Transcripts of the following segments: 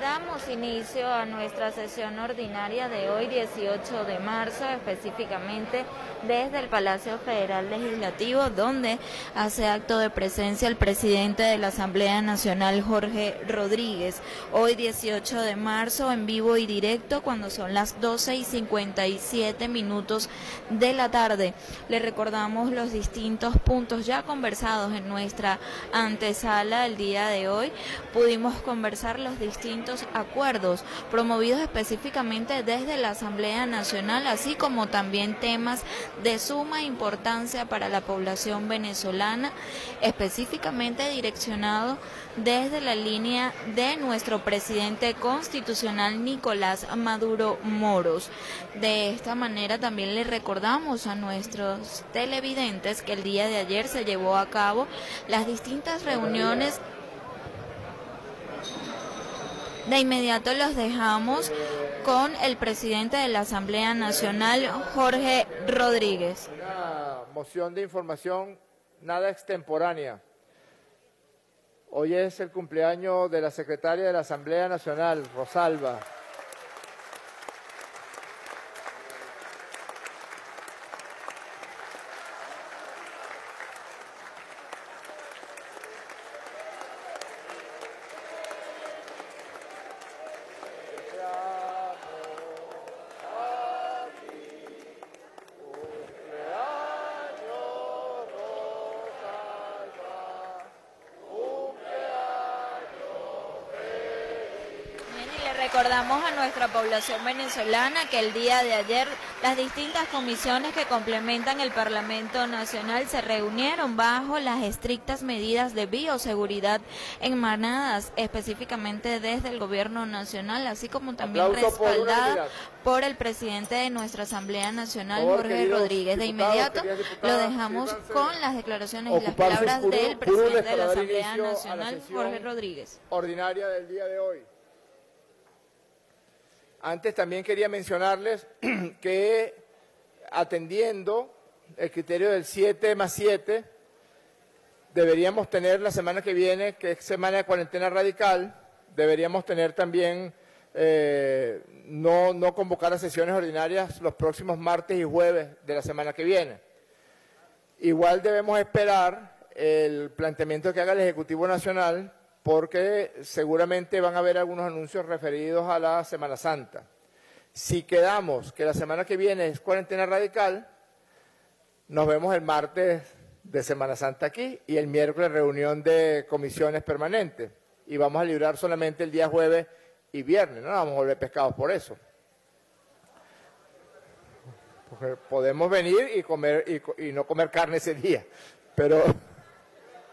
Damos inicio a nuestra sesión ordinaria de hoy, 18 de marzo, específicamente desde el Palacio Federal Legislativo, donde hace acto de presencia el presidente de la Asamblea Nacional, Jorge Rodríguez. Hoy, 18 de marzo, en vivo y directo, cuando son las 12 y 57 minutos de la tarde. Le recordamos los distintos puntos ya conversados en nuestra antesala el día de hoy. Pudimos conversar los distintos acuerdos promovidos específicamente desde la Asamblea Nacional, así como también temas de suma importancia para la población venezolana, específicamente direccionado desde la línea de nuestro presidente constitucional Nicolás Maduro Moros. De esta manera también le recordamos a nuestros televidentes que el día de ayer se llevó a cabo las distintas reuniones de inmediato los dejamos con el presidente de la Asamblea Nacional, Jorge Rodríguez. Una moción de información nada extemporánea. Hoy es el cumpleaños de la secretaria de la Asamblea Nacional, Rosalba. recordamos a nuestra población venezolana que el día de ayer las distintas comisiones que complementan el Parlamento Nacional se reunieron bajo las estrictas medidas de bioseguridad emanadas específicamente desde el Gobierno Nacional, así como también respaldadas por, el presidente de nuestra Asamblea Nacional, Jorge Rodríguez. De inmediato lo dejamos con las declaraciones y las palabras del presidente de la Asamblea Nacional, Jorge Rodríguez. Ordinaria del día de hoy. Antes también quería mencionarles que atendiendo el criterio del 7 más 7, deberíamos tener la semana que viene, que es semana de cuarentena radical, deberíamos tener también eh, no, no convocar a sesiones ordinarias los próximos martes y jueves de la semana que viene. Igual debemos esperar el planteamiento que haga el Ejecutivo Nacional porque seguramente van a haber algunos anuncios referidos a la Semana Santa. Si quedamos que la semana que viene es cuarentena radical, nos vemos el martes de Semana Santa aquí y el miércoles reunión de comisiones permanentes. Y vamos a librar solamente el día jueves y viernes, no vamos a volver pescados por eso. Porque podemos venir y, comer, y, y no comer carne ese día, pero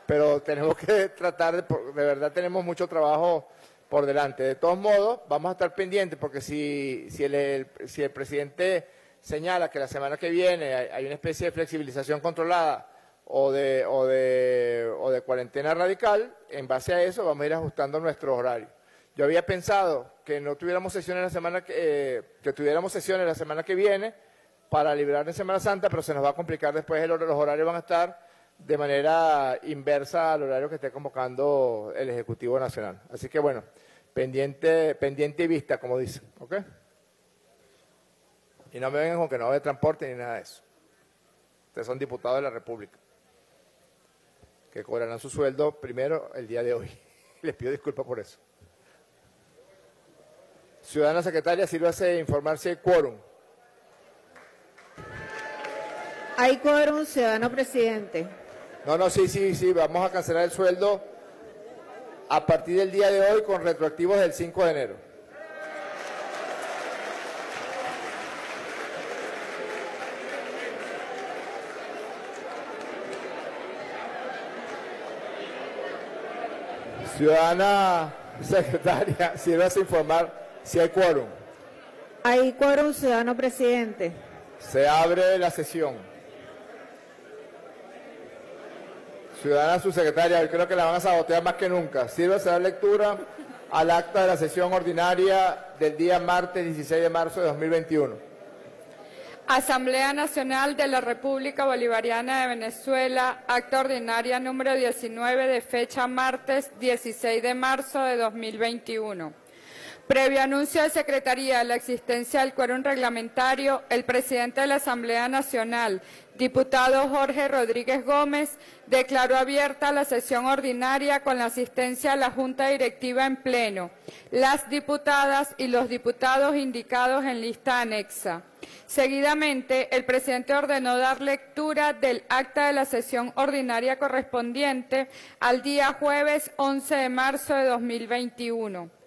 pero tenemos que tratar, de, de verdad tenemos mucho trabajo por delante. De todos modos, vamos a estar pendientes porque si, si, el, si el presidente señala que la semana que viene hay, una especie de flexibilización controlada o de, o, de, o de cuarentena radical, en base a eso vamos a ir ajustando nuestros horarios. Yo había pensado que no tuviéramos sesiones la semana que, eh, que tuviéramos sesiones la semana que viene para liberar en Semana Santa, pero se nos va a complicar después, el, los horarios van a estar de manera inversa al horario que esté convocando el Ejecutivo Nacional. Así que bueno, pendiente, pendiente y vista, como dicen, ¿ok? Y no me vengan con que no va de transporte ni nada de eso. Ustedes son diputados de la República, que cobrarán su sueldo primero el día de hoy. Les pido disculpas por eso. Ciudadana Secretaria, sírvase informar si hay quórum. Hay quórum, ciudadano presidente. No, no, sí, sí, sí, vamos a cancelar el sueldo a partir del día de hoy con retroactivos del 5 de enero. Ciudadana secretaria, si vas a informar si hay quórum. Hay quórum, ciudadano presidente. Se abre la sesión. Ciudadana subsecretaria, hoy creo que la van a sabotear más que nunca. Sirve a dar lectura al acta de la sesión ordinaria del día martes 16 de marzo de 2021. Asamblea Nacional de la República Bolivariana de Venezuela, acta ordinaria número 19 de fecha martes 16 de marzo de 2021. Previo anuncio de Secretaría de la existencia del quórum reglamentario, el presidente de la Asamblea Nacional, diputado Jorge Rodríguez Gómez, declaró abierta la sesión ordinaria con la asistencia de la Junta Directiva en pleno, las diputadas y los diputados indicados en lista anexa. Seguidamente, el presidente ordenó dar lectura del acta de la sesión ordinaria correspondiente al día jueves 11 de marzo de 2021.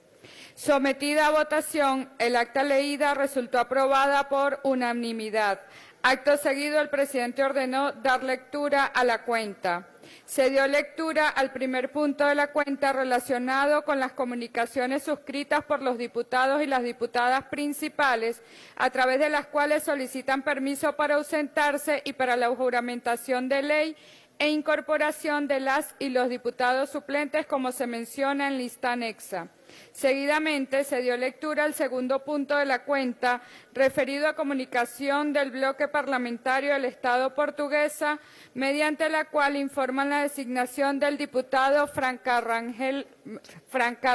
Sometida a votación, el acta leída resultó aprobada por unanimidad. Acto seguido, el presidente ordenó dar lectura a la cuenta. Se dio lectura al primer punto de la cuenta relacionado con las comunicaciones suscritas por los diputados y las diputadas principales, a través de las cuales solicitan permiso para ausentarse y para la juramentación de ley e incorporación de las y los diputados suplentes, como se menciona en lista anexa. Seguidamente se dio lectura al segundo punto de la cuenta referido a comunicación del bloque parlamentario del Estado portuguesa, mediante la cual informan la designación del diputado Francar,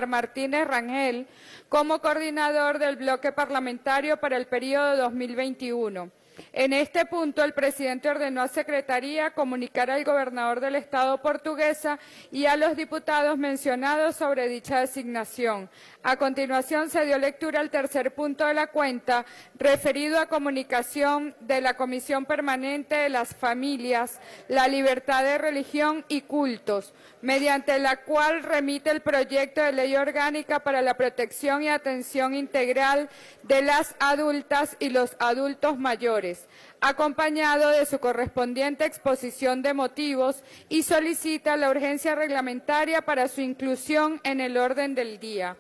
Martínez Rangel como coordinador del bloque parlamentario para el periodo 2021. En este punto, el presidente ordenó a Secretaría comunicar al gobernador del Estado portuguesa y a los diputados mencionados sobre dicha designación. A continuación, se dio lectura al tercer punto de la cuenta, referido a comunicación de la Comisión Permanente de las Familias, la Libertad de Religión y Cultos, mediante la cual remite el proyecto de ley orgánica para la protección y atención integral de las adultas y los adultos mayores, acompañado de su correspondiente exposición de motivos y solicita la urgencia reglamentaria para su inclusión en el orden del día.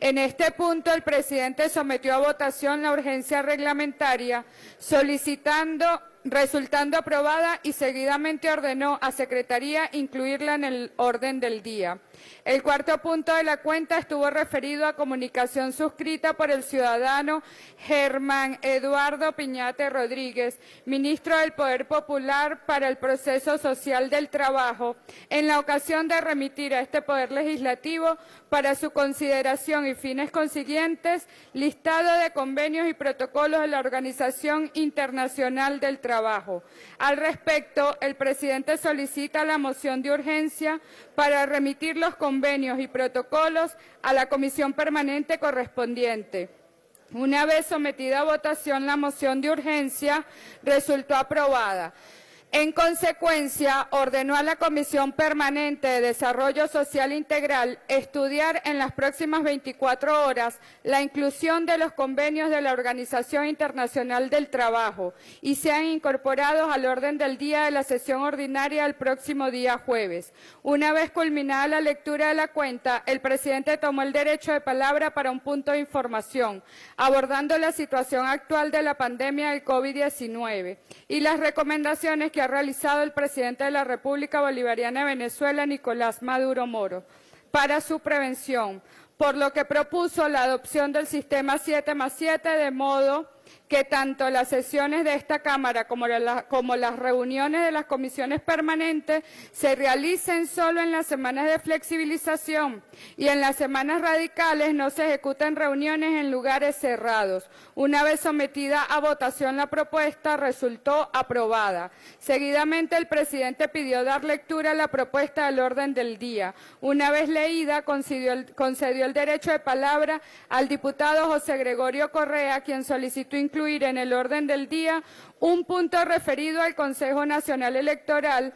En este punto, el presidente sometió a votación la urgencia reglamentaria, solicitando, resultando aprobada y seguidamente ordenó a Secretaría incluirla en el orden del día. El cuarto punto de la cuenta estuvo referido a comunicación suscrita por el ciudadano Germán Eduardo Piñate Rodríguez, ministro del Poder Popular para el Proceso Social del Trabajo, en la ocasión de remitir a este Poder Legislativo para su consideración y fines consiguientes listado de convenios y protocolos de la Organización Internacional del Trabajo. Al respecto, el presidente solicita la moción de urgencia para remitir los convenios y protocolos a la comisión permanente correspondiente. Una vez sometida a votación la moción de urgencia, resultó aprobada. En consecuencia, ordenó a la Comisión Permanente de Desarrollo Social Integral estudiar en las próximas 24 horas la inclusión de los convenios de la Organización Internacional del Trabajo y sean incorporados al orden del día de la sesión ordinaria el próximo día jueves. Una vez culminada la lectura de la cuenta, el presidente tomó el derecho de palabra para un punto de información, abordando la situación actual de la pandemia del COVID-19 y las recomendaciones que ha realizado el presidente de la República Bolivariana de Venezuela, Nicolás Maduro Moro, para su prevención, por lo que propuso la adopción del sistema 7 más 7 de modo que tanto las sesiones de esta Cámara como, las reuniones de las comisiones permanentes se realicen solo en las semanas de flexibilización y en las semanas radicales no se ejecuten reuniones en lugares cerrados. Una vez sometida a votación la propuesta, resultó aprobada. Seguidamente, el presidente pidió dar lectura a la propuesta del orden del día. Una vez leída, concedió el, concedió el derecho de palabra al diputado José Gregorio Correa, quien solicitó incluir incluir en el orden del día un punto referido al Consejo Nacional Electoral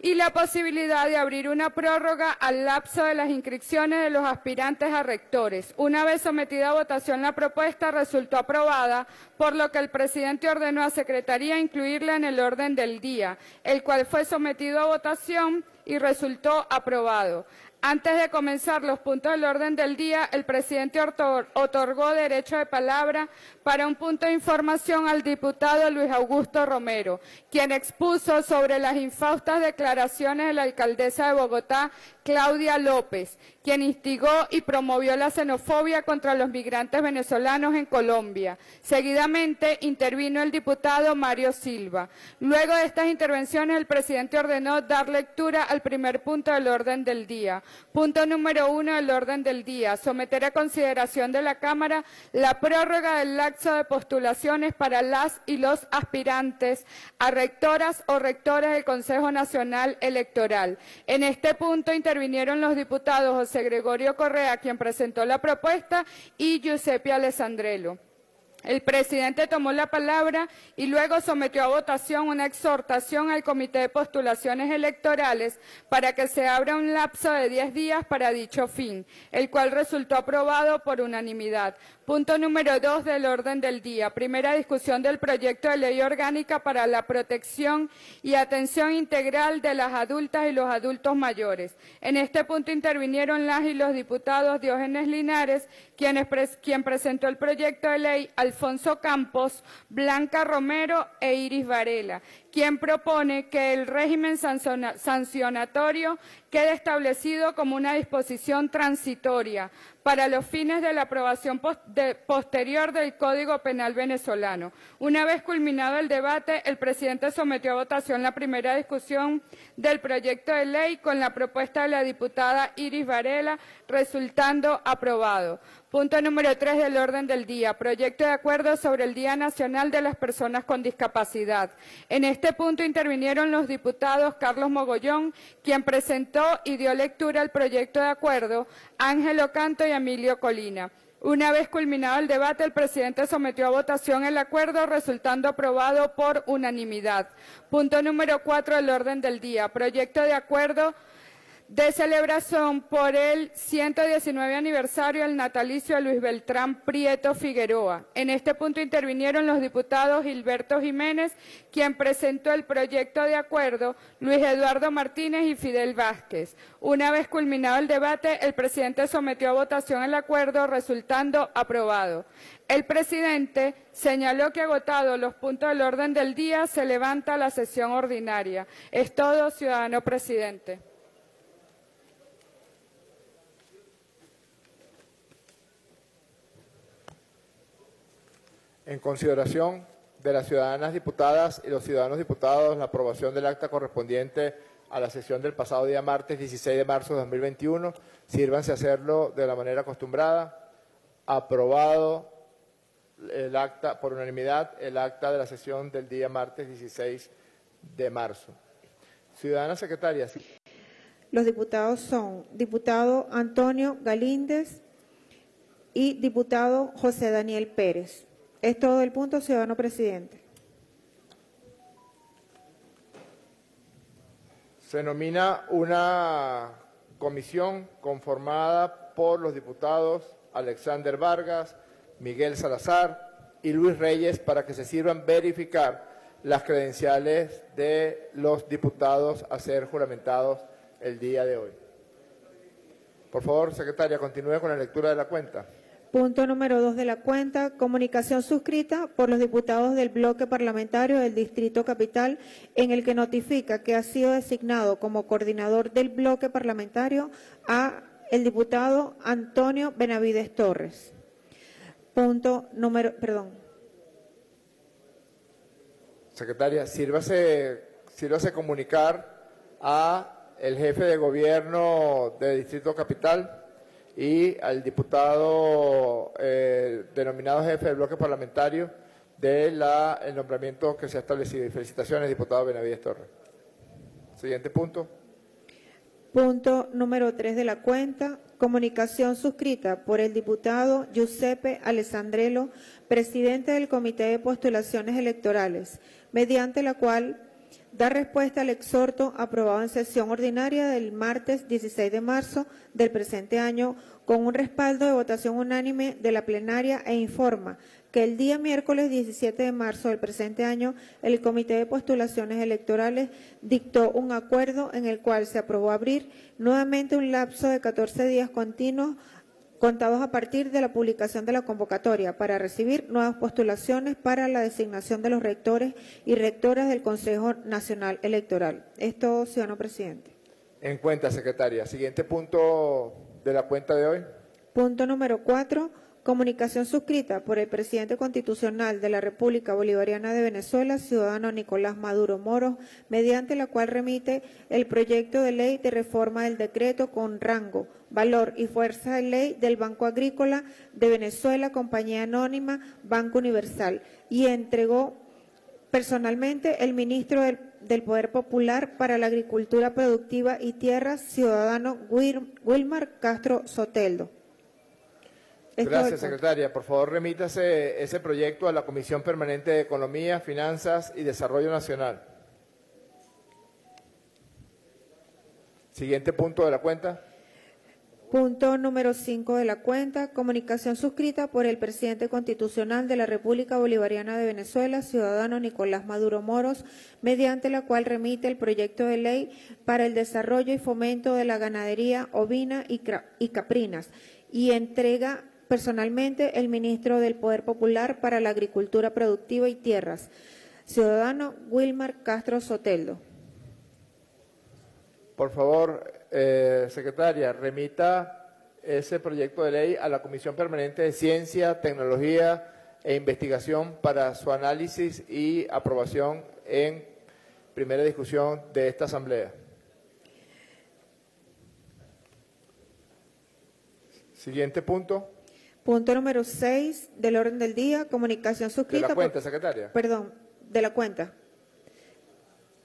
y la posibilidad de abrir una prórroga al lapso de las inscripciones de los aspirantes a rectores. Una vez sometida a votación la propuesta resultó aprobada, por lo que el presidente ordenó a Secretaría incluirla en el orden del día, el cual fue sometido a votación y resultó aprobado. Antes de comenzar los puntos del orden del día, el presidente otorgó derecho de palabra para un punto de información al diputado Luis Augusto Romero, quien expuso sobre las infaustas declaraciones de la alcaldesa de Bogotá, Claudia López, quien instigó y promovió la xenofobia contra los migrantes venezolanos en Colombia. Seguidamente intervino el diputado Mario Silva. Luego de estas intervenciones, el presidente ordenó dar lectura al primer punto del orden del día. Punto número uno del orden del día, someter a consideración de la Cámara la prórroga del lapso de postulaciones para las y los aspirantes a rectoras o rectores del Consejo Nacional Electoral. En este punto intervinieron los diputados José Gregorio Correa, quien presentó la propuesta, y Giuseppe Alessandrello. El presidente tomó la palabra y luego sometió a votación una exhortación al Comité de Postulaciones Electorales para que se abra un lapso de 10 días para dicho fin, el cual resultó aprobado por unanimidad. Punto número dos del orden del día. Primera discusión del proyecto de ley orgánica para la protección y atención integral de las adultas y los adultos mayores. En este punto intervinieron las y los diputados Diógenes Linares, quien, presentó el proyecto de ley, Alfonso Campos, Blanca Romero e Iris Varela, quien propone que el régimen sancionatorio quede establecido como una disposición transitoria para los fines de la aprobación posterior del Código Penal venezolano. Una vez culminado el debate, el presidente sometió a votación la primera discusión del proyecto de ley con la propuesta de la diputada Iris Varela, resultando aprobado. Punto número tres del orden del día. Proyecto de acuerdo sobre el Día Nacional de las Personas con Discapacidad. En este punto intervinieron los diputados Carlos Mogollón, quien presentó y dio lectura al proyecto de acuerdo, Ángelo Canto y Emilio Colina. Una vez culminado el debate, el presidente sometió a votación el acuerdo, resultando aprobado por unanimidad. Punto número cuatro del orden del día. Proyecto de acuerdo de celebración por el 119 aniversario del natalicio de Luis Beltrán Prieto Figueroa. En este punto intervinieron los diputados Gilberto Jiménez, quien presentó el proyecto de acuerdo, Luis Eduardo Martínez y Fidel Vázquez. Una vez culminado el debate, el presidente sometió a votación el acuerdo, resultando aprobado. El presidente señaló que agotado los puntos del orden del día, se levanta la sesión ordinaria. Es todo, ciudadano presidente. En consideración de las ciudadanas diputadas y los ciudadanos diputados la aprobación del acta correspondiente a la sesión del pasado día martes 16 de marzo de 2021. Sírvanse a hacerlo de la manera acostumbrada. Aprobado el acta por unanimidad, el acta de la sesión del día martes 16 de marzo. Ciudadana secretaria. Los diputados son diputado Antonio Galíndez y diputado José Daniel Pérez. Es todo el punto, ciudadano presidente. Se nomina una comisión conformada por los diputados Alexander Vargas, Miguel Salazar y Luis Reyes para que se sirvan verificar las credenciales de los diputados a ser juramentados el día de hoy. Por favor, secretaria, continúe con la lectura de la cuenta. Punto número dos de la cuenta, comunicación suscrita por los diputados del bloque parlamentario del Distrito Capital, en el que notifica que ha sido designado como coordinador del bloque parlamentario a el diputado Antonio Benavides Torres. Punto número, perdón. Secretaria, sírvase, sírvase comunicar a el jefe de gobierno del Distrito Capital y al diputado eh, denominado jefe del bloque parlamentario del nombramiento que se ha establecido. Y felicitaciones, diputado Benavides Torres. Siguiente punto. Punto número tres de la cuenta. Comunicación suscrita por el diputado Giuseppe Alessandrello, presidente del Comité de Postulaciones Electorales, mediante la cual da respuesta al exhorto aprobado en sesión ordinaria del martes 16 de marzo del presente año con un respaldo de votación unánime de la plenaria e informa que el día miércoles 17 de marzo del presente año el Comité de Postulaciones Electorales dictó un acuerdo en el cual se aprobó abrir nuevamente un lapso de 14 días continuos contados a partir de la publicación de la convocatoria para recibir nuevas postulaciones para la designación de los rectores y rectoras del Consejo Nacional Electoral. Esto, ciudadano presidente. En cuenta, secretaria. Siguiente punto de la cuenta de hoy. Punto número cuatro, comunicación suscrita por el presidente constitucional de la República Bolivariana de Venezuela, ciudadano Nicolás Maduro Moros, mediante la cual remite el proyecto de ley de reforma del decreto con rango, valor y fuerza de ley del Banco Agrícola de Venezuela, Compañía Anónima, Banco Universal, y entregó personalmente el ministro del, Poder Popular para la Agricultura Productiva y Tierras, ciudadano Wil- Wilmar Castro Soteldo. Gracias, secretaria. Por favor, remítase ese proyecto a la Comisión Permanente de Economía, Finanzas y Desarrollo Nacional. Siguiente punto de la cuenta. Punto número 5 de la cuenta, comunicación suscrita por el presidente constitucional de la República Bolivariana de Venezuela, ciudadano Nicolás Maduro Moros, mediante la cual remite el proyecto de ley para el desarrollo y fomento de la ganadería ovina y caprinas y entrega personalmente el ministro del Poder Popular para la Agricultura Productiva y Tierras, ciudadano Wilmar Castro Soteldo. Por favor, eh, secretaria, remita ese proyecto de ley a la Comisión Permanente de Ciencia, Tecnología e Investigación para su análisis y aprobación en primera discusión de esta Asamblea. Siguiente punto Punto número 6 del orden del día, comunicación de suscrita. la por- cuenta, secretaria. Perdón, de la cuenta.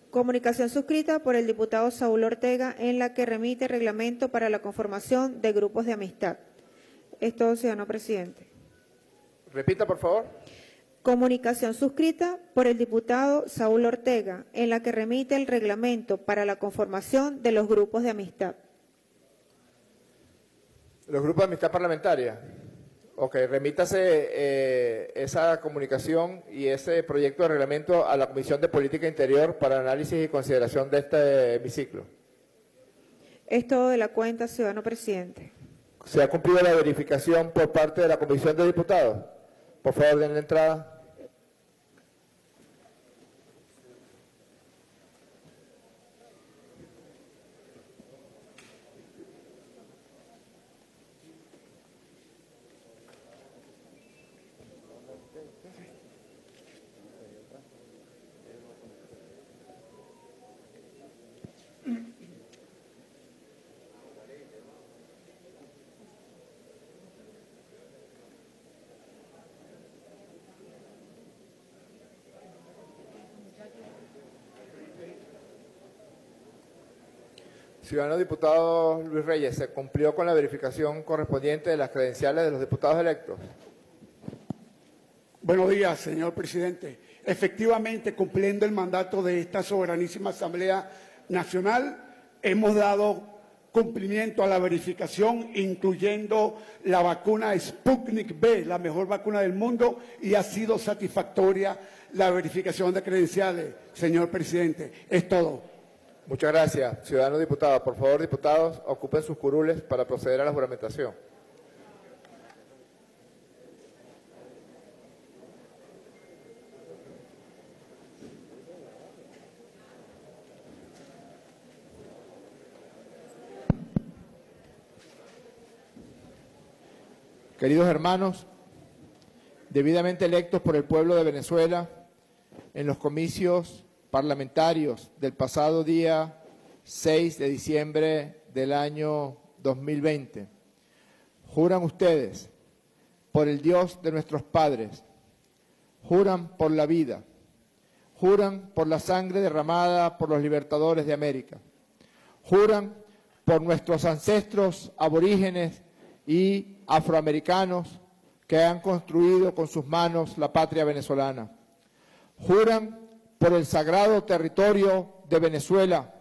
Comunicación suscrita por el diputado Saúl Ortega en la que remite reglamento para la conformación de grupos de amistad. Es todo, ciudadano presidente. Repita, por favor. Comunicación suscrita por el diputado Saúl Ortega en la que remite el reglamento para la conformación de los grupos de amistad. Los grupos de amistad parlamentaria. Ok, remítase eh, esa comunicación y ese proyecto de reglamento a la Comisión de Política Interior para análisis y consideración de este hemiciclo. Es todo de la cuenta, ciudadano presidente. ¿Se ha cumplido la verificación por parte de la Comisión de Diputados? Por favor, den la entrada. Ciudadano diputado Luis Reyes, ¿se cumplió con la verificación correspondiente de las credenciales de los diputados electos? Buenos días, señor presidente. Efectivamente, cumpliendo el mandato de esta soberanísima Asamblea Nacional, hemos dado cumplimiento a la verificación, incluyendo la vacuna Sputnik B, la mejor vacuna del mundo, y ha sido satisfactoria la verificación de credenciales, señor presidente. Es todo. Muchas gracias. Ciudadanos diputados, por favor, diputados, ocupen sus curules para proceder a la juramentación. Queridos hermanos, debidamente electos por el pueblo de Venezuela en los comicios parlamentarios del pasado día 6 de diciembre del año 2020, juran ustedes por el Dios de nuestros padres, juran por la vida, juran por la sangre derramada por los libertadores de América, juran por nuestros ancestros aborígenes y afroamericanos que han construido con sus manos la patria venezolana. Juran por el sagrado territorio de Venezuela,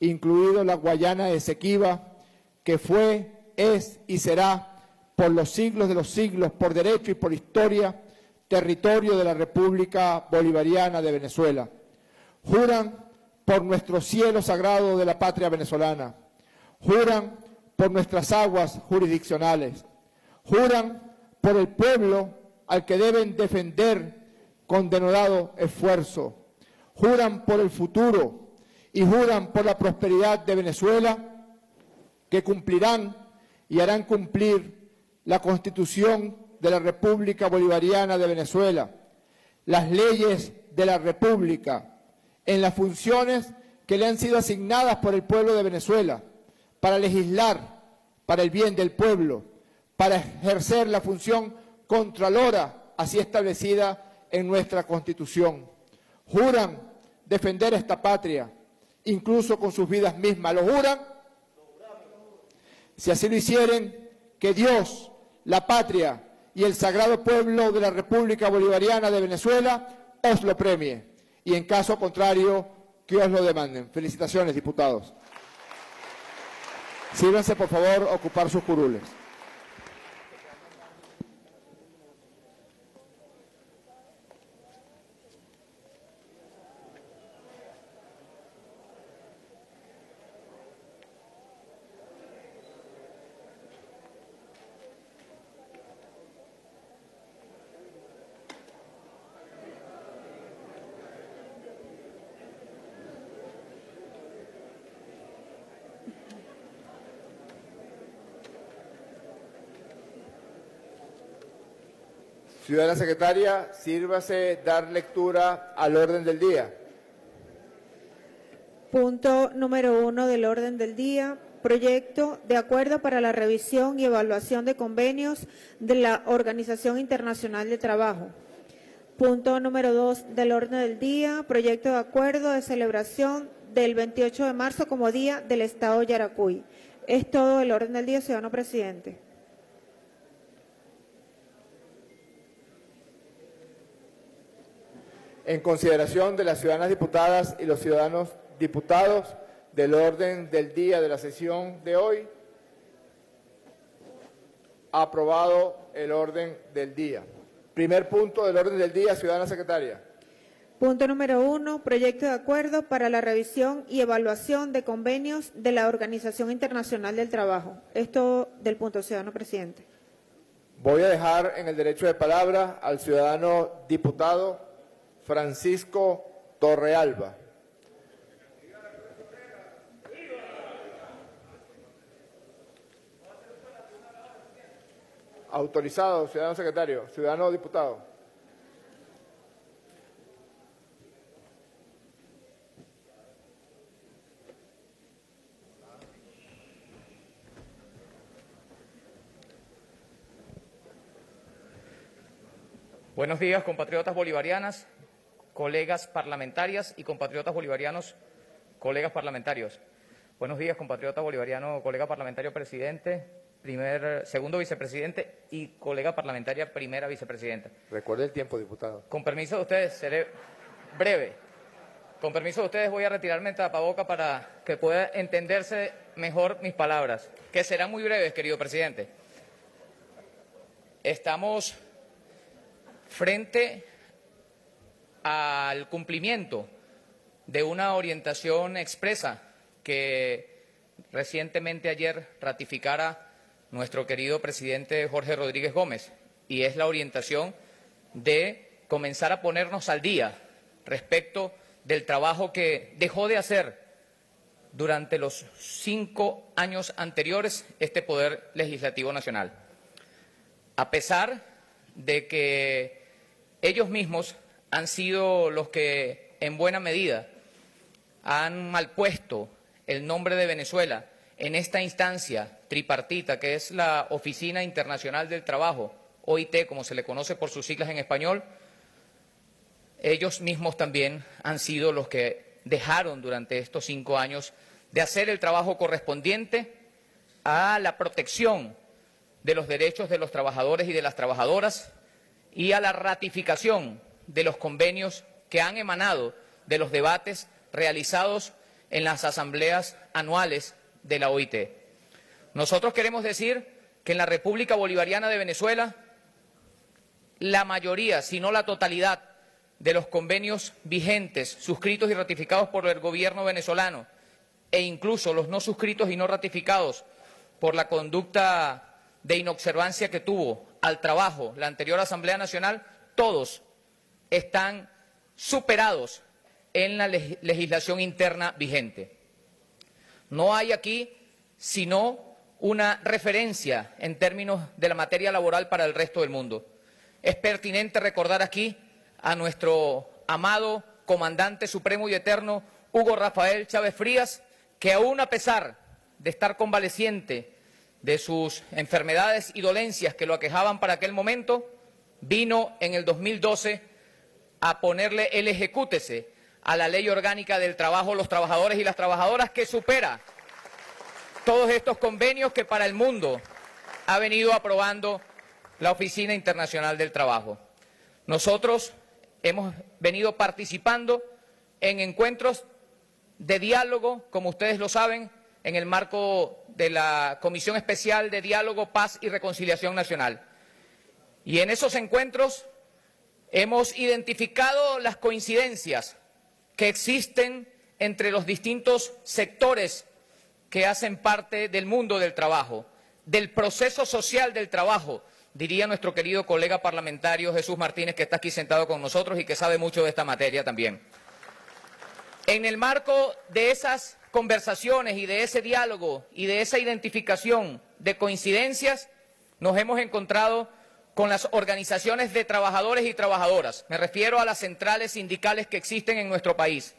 incluido la Guayana Esequiba, que fue, es y será por los siglos de los siglos, por derecho y por historia, territorio de la República Bolivariana de Venezuela. Juran por nuestro cielo sagrado de la patria venezolana. Juran por nuestras aguas jurisdiccionales. Juran por el pueblo al que deben defender con denodado esfuerzo. Juran por el futuro y juran por la prosperidad de Venezuela que cumplirán y harán cumplir la Constitución de la República Bolivariana de Venezuela, las leyes de la República, en las funciones que le han sido asignadas por el pueblo de Venezuela, para legislar para el bien del pueblo, para ejercer la función contralora así establecida en nuestra Constitución. Juran defender esta patria, incluso con sus vidas mismas. ¿Lo juran? Si así lo hicieren, que Dios, la patria y el sagrado pueblo de la República Bolivariana de Venezuela os lo premie. Y en caso contrario, que os lo demanden. Felicitaciones, diputados. Sírvanse, por favor, ocupar sus curules. Ciudadana secretaria, sírvase dar lectura al orden del día. Punto número uno del orden del día. Proyecto de acuerdo para la revisión y evaluación de convenios de la Organización Internacional de Trabajo. Punto número dos del orden del día. Proyecto de acuerdo de celebración del 28 de marzo como Día del Estado Yaracuy. Es todo el orden del día, ciudadano presidente. En consideración de las ciudadanas diputadas y los ciudadanos diputados del orden del día de la sesión de hoy, aprobado el orden del día. Primer punto del orden del día, ciudadana secretaria. Punto número uno, proyecto de acuerdo para la revisión y evaluación de convenios de la Organización Internacional del Trabajo. Esto del punto, ciudadano presidente. Voy a dejar en el derecho de palabra al ciudadano diputado Francisco Torrealba. Autorizado, ciudadano secretario, ciudadano diputado. Buenos días, compatriotas bolivarianas, colegas parlamentarias y compatriotas bolivarianos, colegas parlamentarios. Buenos días, compatriota bolivariano, colega parlamentario presidente, primer, segundo vicepresidente y colega parlamentaria primera vicepresidenta. Recuerde el tiempo, diputado. Con permiso de ustedes, seré breve. Con permiso de ustedes, voy a retirarme el tapaboca para que pueda entenderse mejor mis palabras, que serán muy breves, querido presidente. Estamos frente al cumplimiento de una orientación expresa que recientemente ayer ratificara nuestro querido presidente Jorge Rodríguez Gómez, y es la orientación de comenzar a ponernos al día respecto del trabajo que dejó de hacer durante los cinco años anteriores este Poder Legislativo Nacional. A pesar de que ellos mismos han sido los que en buena medida han malpuesto el nombre de Venezuela en esta instancia tripartita que es la Oficina Internacional del Trabajo, OIT, como se le conoce por sus siglas en español, ellos mismos también han sido los que dejaron durante estos cinco años de hacer el trabajo correspondiente a la protección de los derechos de los trabajadores y de las trabajadoras y a la ratificación de los convenios que han emanado de los debates realizados en las asambleas anuales de la OIT. Nosotros queremos decir que en la República Bolivariana de Venezuela la mayoría, si no la totalidad, de los convenios vigentes, suscritos y ratificados por el gobierno venezolano e incluso los no suscritos y no ratificados por la conducta de inobservancia que tuvo al trabajo la anterior Asamblea Nacional, todos están superados en la legislación interna vigente. No hay aquí sino una referencia en términos de la materia laboral para el resto del mundo. Es pertinente recordar aquí a nuestro amado comandante supremo y eterno Hugo Rafael Chávez Frías, que aún a pesar de estar convaleciente de sus enfermedades y dolencias que lo aquejaban para aquel momento, vino en el 2012 a ponerle el ejecútese a la ley orgánica del trabajo, los trabajadores y las trabajadoras, que supera todos estos convenios que para el mundo ha venido aprobando la Oficina Internacional del Trabajo. Nosotros hemos venido participando en encuentros de diálogo, como ustedes lo saben, en el marco de la Comisión Especial de Diálogo, Paz y Reconciliación Nacional. Y en esos encuentros hemos identificado las coincidencias que existen entre los distintos sectores que hacen parte del mundo del trabajo, del proceso social del trabajo, diría nuestro querido colega parlamentario Jesús Martínez, que está aquí sentado con nosotros y que sabe mucho de esta materia también. En el marco de esas conversaciones y de ese diálogo y de esa identificación de coincidencias, nos hemos encontrado con las organizaciones de trabajadores y trabajadoras. Me refiero a las centrales sindicales que existen en nuestro país.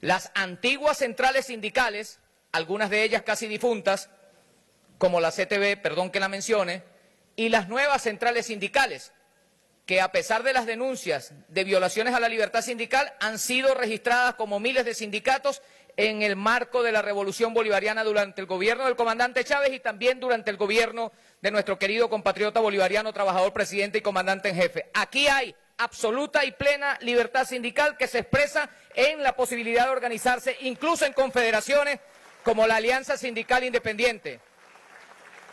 Las antiguas centrales sindicales algunas de ellas casi difuntas, como la CTV, perdón que la mencione, y las nuevas centrales sindicales, que a pesar de las denuncias de violaciones a la libertad sindical han sido registradas como miles de sindicatos en el marco de la revolución bolivariana durante el gobierno del comandante Chávez y también durante el gobierno de nuestro querido compatriota bolivariano, trabajador, presidente y comandante en jefe. Aquí hay absoluta y plena libertad sindical que se expresa en la posibilidad de organizarse, incluso en confederaciones como la Alianza Sindical Independiente.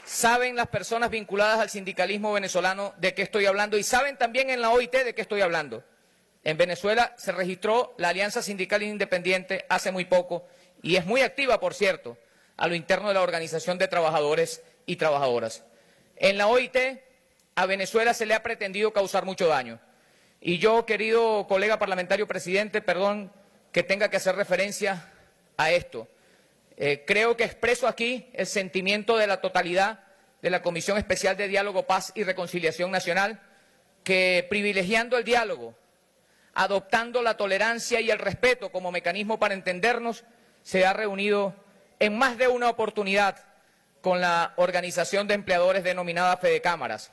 Saben las personas vinculadas al sindicalismo venezolano de qué estoy hablando y saben también en la OIT de qué estoy hablando. En Venezuela se registró la Alianza Sindical Independiente hace muy poco y es muy activa, por cierto, a lo interno de la Organización de Trabajadores y Trabajadoras. En la OIT a Venezuela se le ha pretendido causar mucho daño. Y yo, querido colega parlamentario presidente, perdón que tenga que hacer referencia a esto. Eh, creo que expreso aquí el sentimiento de la totalidad de la Comisión Especial de Diálogo, Paz y Reconciliación Nacional, que privilegiando el diálogo, adoptando la tolerancia y el respeto como mecanismo para entendernos, se ha reunido en más de una oportunidad con la organización de empleadores denominada Fede Cámaras.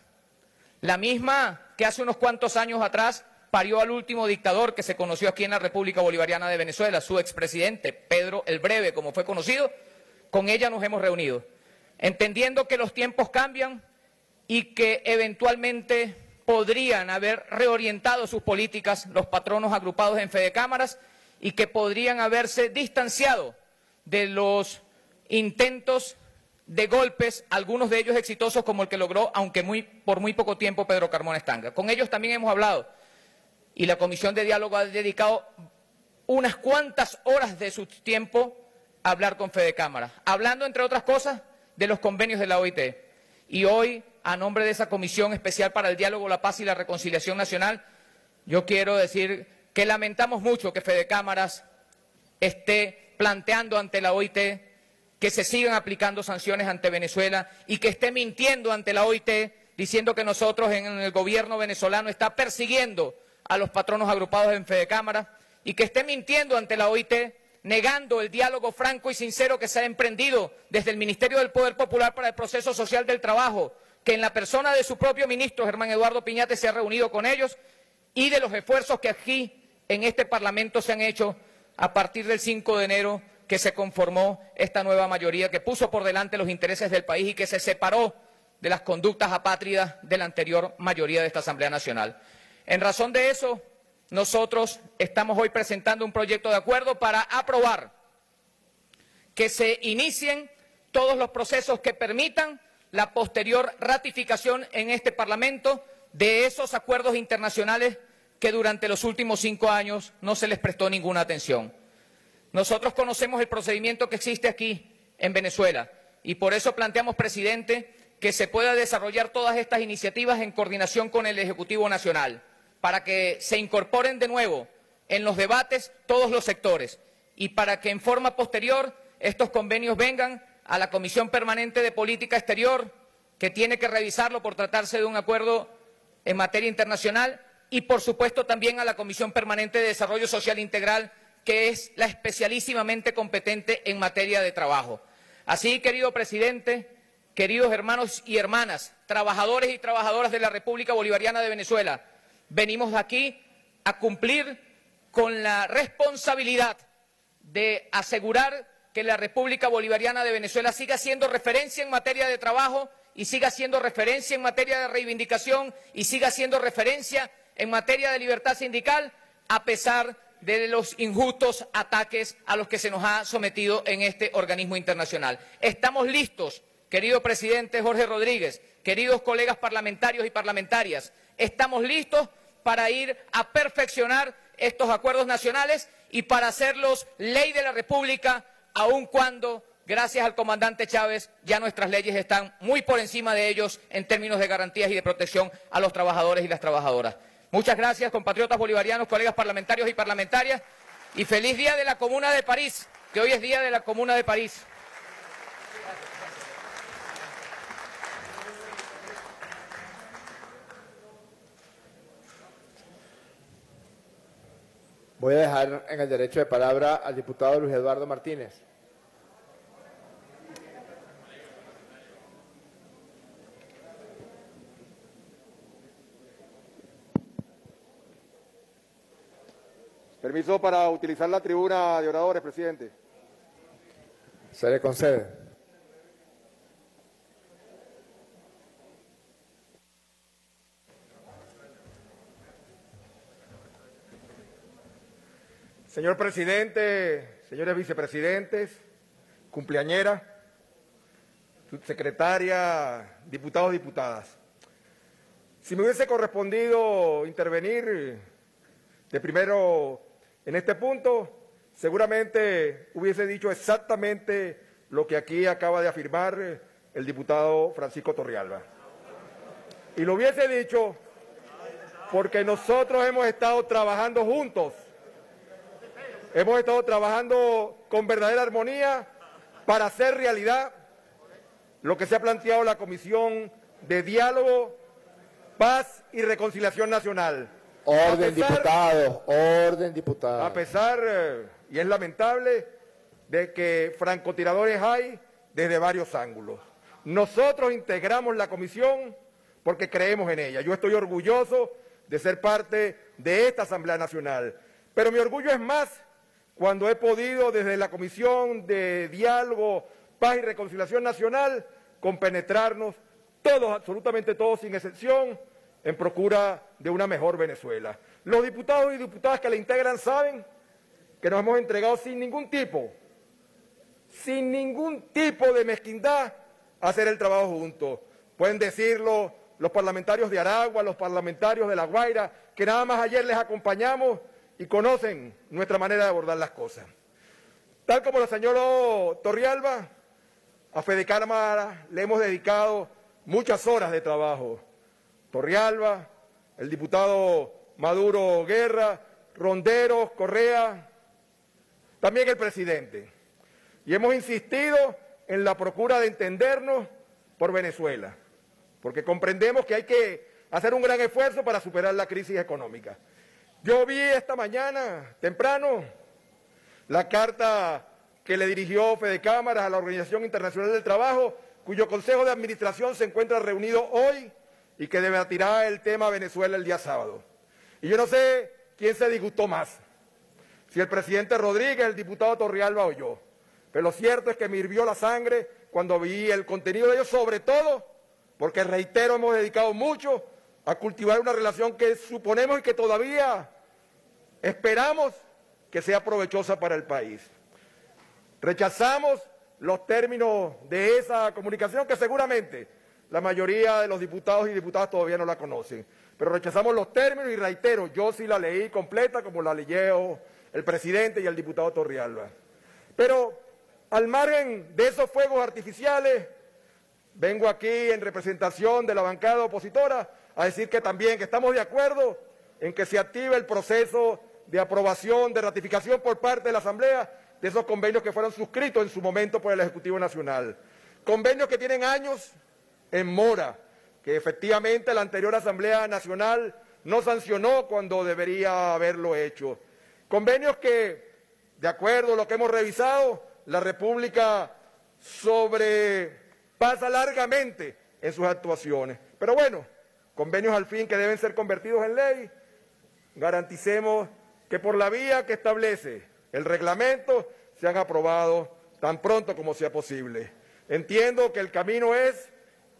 La misma que hace unos cuantos años atrás parió al último dictador que se conoció aquí en la República Bolivariana de Venezuela, su expresidente, Pedro el Breve, como fue conocido, con ella nos hemos reunido, entendiendo que los tiempos cambian y que eventualmente podrían haber reorientado sus políticas los patronos agrupados en Fede Cámaras y que podrían haberse distanciado de los intentos de golpes, algunos de ellos exitosos como el que logró, aunque muy, por muy poco tiempo, Pedro Carmona Estanga. Con ellos también hemos hablado y la Comisión de Diálogo ha dedicado unas cuantas horas de su tiempo a hablar con Fede Cámara, hablando, entre otras cosas, de los convenios de la OIT. Y hoy, a nombre de esa Comisión Especial para el Diálogo, la Paz y la Reconciliación Nacional, yo quiero decir que lamentamos mucho que Fede Cámaras esté planteando ante la OIT que se sigan aplicando sanciones ante Venezuela y que esté mintiendo ante la OIT diciendo que nosotros en el gobierno venezolano está persiguiendo a los patronos agrupados en Fede Cámara y que esté mintiendo ante la OIT, negando el diálogo franco y sincero que se ha emprendido desde el Ministerio del Poder Popular para el proceso social del trabajo, que en la persona de su propio ministro, Germán Eduardo Piñate, se ha reunido con ellos, y de los esfuerzos que aquí en este Parlamento se han hecho a partir del 5 de enero que se conformó esta nueva mayoría que puso por delante los intereses del país y que se separó de las conductas apátridas de la anterior mayoría de esta Asamblea Nacional. En razón de eso, nosotros estamos hoy presentando un proyecto de acuerdo para aprobar que se inicien todos los procesos que permitan la posterior ratificación en este Parlamento de esos acuerdos internacionales que durante los últimos cinco años no se les prestó ninguna atención. Nosotros conocemos el procedimiento que existe aquí en Venezuela y por eso planteamos, presidente, que se pueda desarrollar todas estas iniciativas en coordinación con el Ejecutivo Nacional para que se incorporen de nuevo en los debates todos los sectores y para que en forma posterior estos convenios vengan a la Comisión Permanente de Política Exterior, que tiene que revisarlo por tratarse de un acuerdo en materia internacional, y por supuesto también a la Comisión Permanente de Desarrollo Social Integral, que es la especialísimamente competente en materia de trabajo. Así, querido presidente, queridos hermanos y hermanas, trabajadores y trabajadoras de la República Bolivariana de Venezuela, venimos aquí a cumplir con la responsabilidad de asegurar que la República Bolivariana de Venezuela siga siendo referencia en materia de trabajo y siga siendo referencia en materia de reivindicación y siga siendo referencia en materia de libertad sindical, a pesar de los injustos ataques a los que se nos ha sometido en este organismo internacional. Estamos listos, querido presidente Jorge Rodríguez, queridos colegas parlamentarios y parlamentarias, estamos listos para ir a perfeccionar estos acuerdos nacionales y para hacerlos ley de la República, aun cuando, gracias al comandante Chávez, ya nuestras leyes están muy por encima de ellos en términos de garantías y de protección a los trabajadores y las trabajadoras. Muchas gracias, compatriotas bolivarianos, colegas parlamentarios y parlamentarias, y feliz día de la Comuna de París, que hoy es día de la Comuna de París. Voy a dejar en el derecho de palabra al diputado Luis Eduardo Martínez. Permiso para utilizar la tribuna de oradores, presidente. Se le concede. Señor presidente, señores vicepresidentes, cumpleañera, subsecretaria, diputados, diputadas. Si me hubiese correspondido intervenir de primero en este punto, seguramente hubiese dicho exactamente lo que aquí acaba de afirmar el diputado Francisco Torrialba. Y lo hubiese dicho porque nosotros hemos estado trabajando juntos Hemos estado trabajando con verdadera armonía para hacer realidad lo que se ha planteado la Comisión de Diálogo, Paz y Reconciliación Nacional. Orden, diputado, orden, diputado. A pesar, eh, y es lamentable, de que francotiradores hay desde varios ángulos. Nosotros integramos la comisión porque creemos en ella. Yo estoy orgulloso de ser parte de esta Asamblea Nacional. Pero mi orgullo es más cuando he podido desde la Comisión de Diálogo, Paz y Reconciliación Nacional compenetrarnos todos, absolutamente todos, sin excepción, en procura de una mejor Venezuela. Los diputados y diputadas que la integran saben que nos hemos entregado sin ningún tipo, sin ningún tipo de mezquindad a hacer el trabajo juntos. Pueden decirlo los parlamentarios de Aragua, los parlamentarios de La Guaira, que nada más ayer les acompañamos y conocen nuestra manera de abordar las cosas. Tal como la señora Torrialba, a Fede Cámara le hemos dedicado muchas horas de trabajo. Torrialba, el diputado Maduro Guerra, Ronderos, Correa, también el presidente. Y hemos insistido en la procura de entendernos por Venezuela, porque comprendemos que hay que hacer un gran esfuerzo para superar la crisis económica. Yo vi esta mañana, temprano, la carta que le dirigió Fede Cámaras a la Organización Internacional del Trabajo, cuyo Consejo de Administración se encuentra reunido hoy y que debatirá el tema Venezuela el día sábado. Y yo no sé quién se disgustó más, si el presidente Rodríguez, el diputado Torrialba o yo. Pero lo cierto es que me hirvió la sangre cuando vi el contenido de ellos, sobre todo porque, reitero, hemos dedicado mucho a cultivar una relación que suponemos y que todavía Esperamos que sea provechosa para el país. Rechazamos los términos de esa comunicación que seguramente la mayoría de los diputados y diputadas todavía no la conocen. Pero rechazamos los términos y reitero, yo sí la leí completa como la leyó el presidente y el diputado Torrialba. Pero al margen de esos fuegos artificiales, vengo aquí en representación de la bancada opositora a decir que también que estamos de acuerdo en que se active el proceso de aprobación, de ratificación por parte de la Asamblea de esos convenios que fueron suscritos en su momento por el Ejecutivo Nacional. Convenios que tienen años en mora, que efectivamente la anterior Asamblea Nacional no sancionó cuando debería haberlo hecho. Convenios que, de acuerdo a lo que hemos revisado, la República sobrepasa largamente en sus actuaciones. Pero bueno, convenios al fin que deben ser convertidos en ley, garanticemos que por la vía que establece el reglamento sean aprobados tan pronto como sea posible. Entiendo que el camino es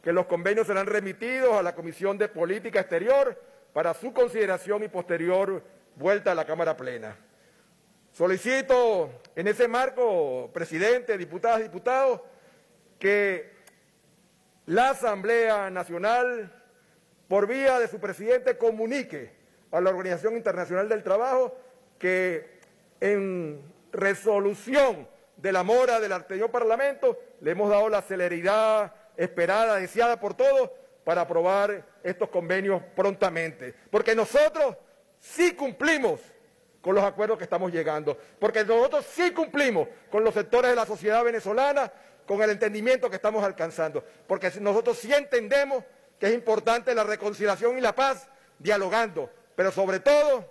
que los convenios serán remitidos a la Comisión de Política Exterior para su consideración y posterior vuelta a la Cámara Plena. Solicito en ese marco, presidente, diputadas, diputados, que la Asamblea Nacional, por vía de su presidente, comunique a la Organización Internacional del Trabajo que en resolución de la mora del anterior Parlamento le hemos dado la celeridad esperada, deseada por todos, para aprobar estos convenios prontamente. Porque nosotros sí cumplimos con los acuerdos que estamos llegando, porque nosotros sí cumplimos con los sectores de la sociedad venezolana, con el entendimiento que estamos alcanzando, porque nosotros sí entendemos que es importante la reconciliación y la paz dialogando, pero sobre todo,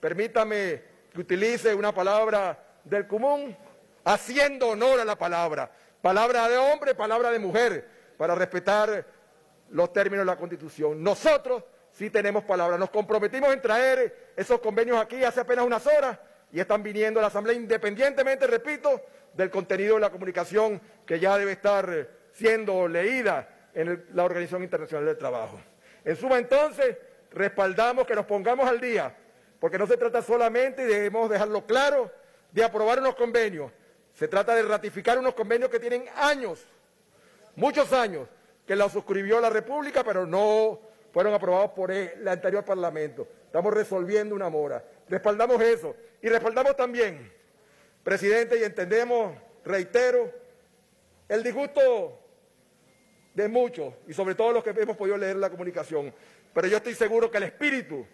permítame que utilice una palabra del común, haciendo honor a la palabra, palabra de hombre, palabra de mujer, para respetar los términos de la Constitución. Nosotros sí tenemos palabra. Nos comprometimos en traer esos convenios aquí hace apenas unas horas y están viniendo a la Asamblea independientemente, repito, del contenido de la comunicación que ya debe estar siendo leída en la Organización Internacional del Trabajo. En suma, entonces, respaldamos que nos pongamos al día, porque no se trata solamente, y debemos dejarlo claro, de aprobar unos convenios. Se trata de ratificar unos convenios que tienen años, muchos años, que los suscribió la República, pero no fueron aprobados por el anterior Parlamento. Estamos resolviendo una mora. Respaldamos eso. Y respaldamos también, presidente, y entendemos, reitero, el disgusto de muchos, y sobre todo los que hemos podido leer la comunicación. Pero yo estoy seguro que el espíritu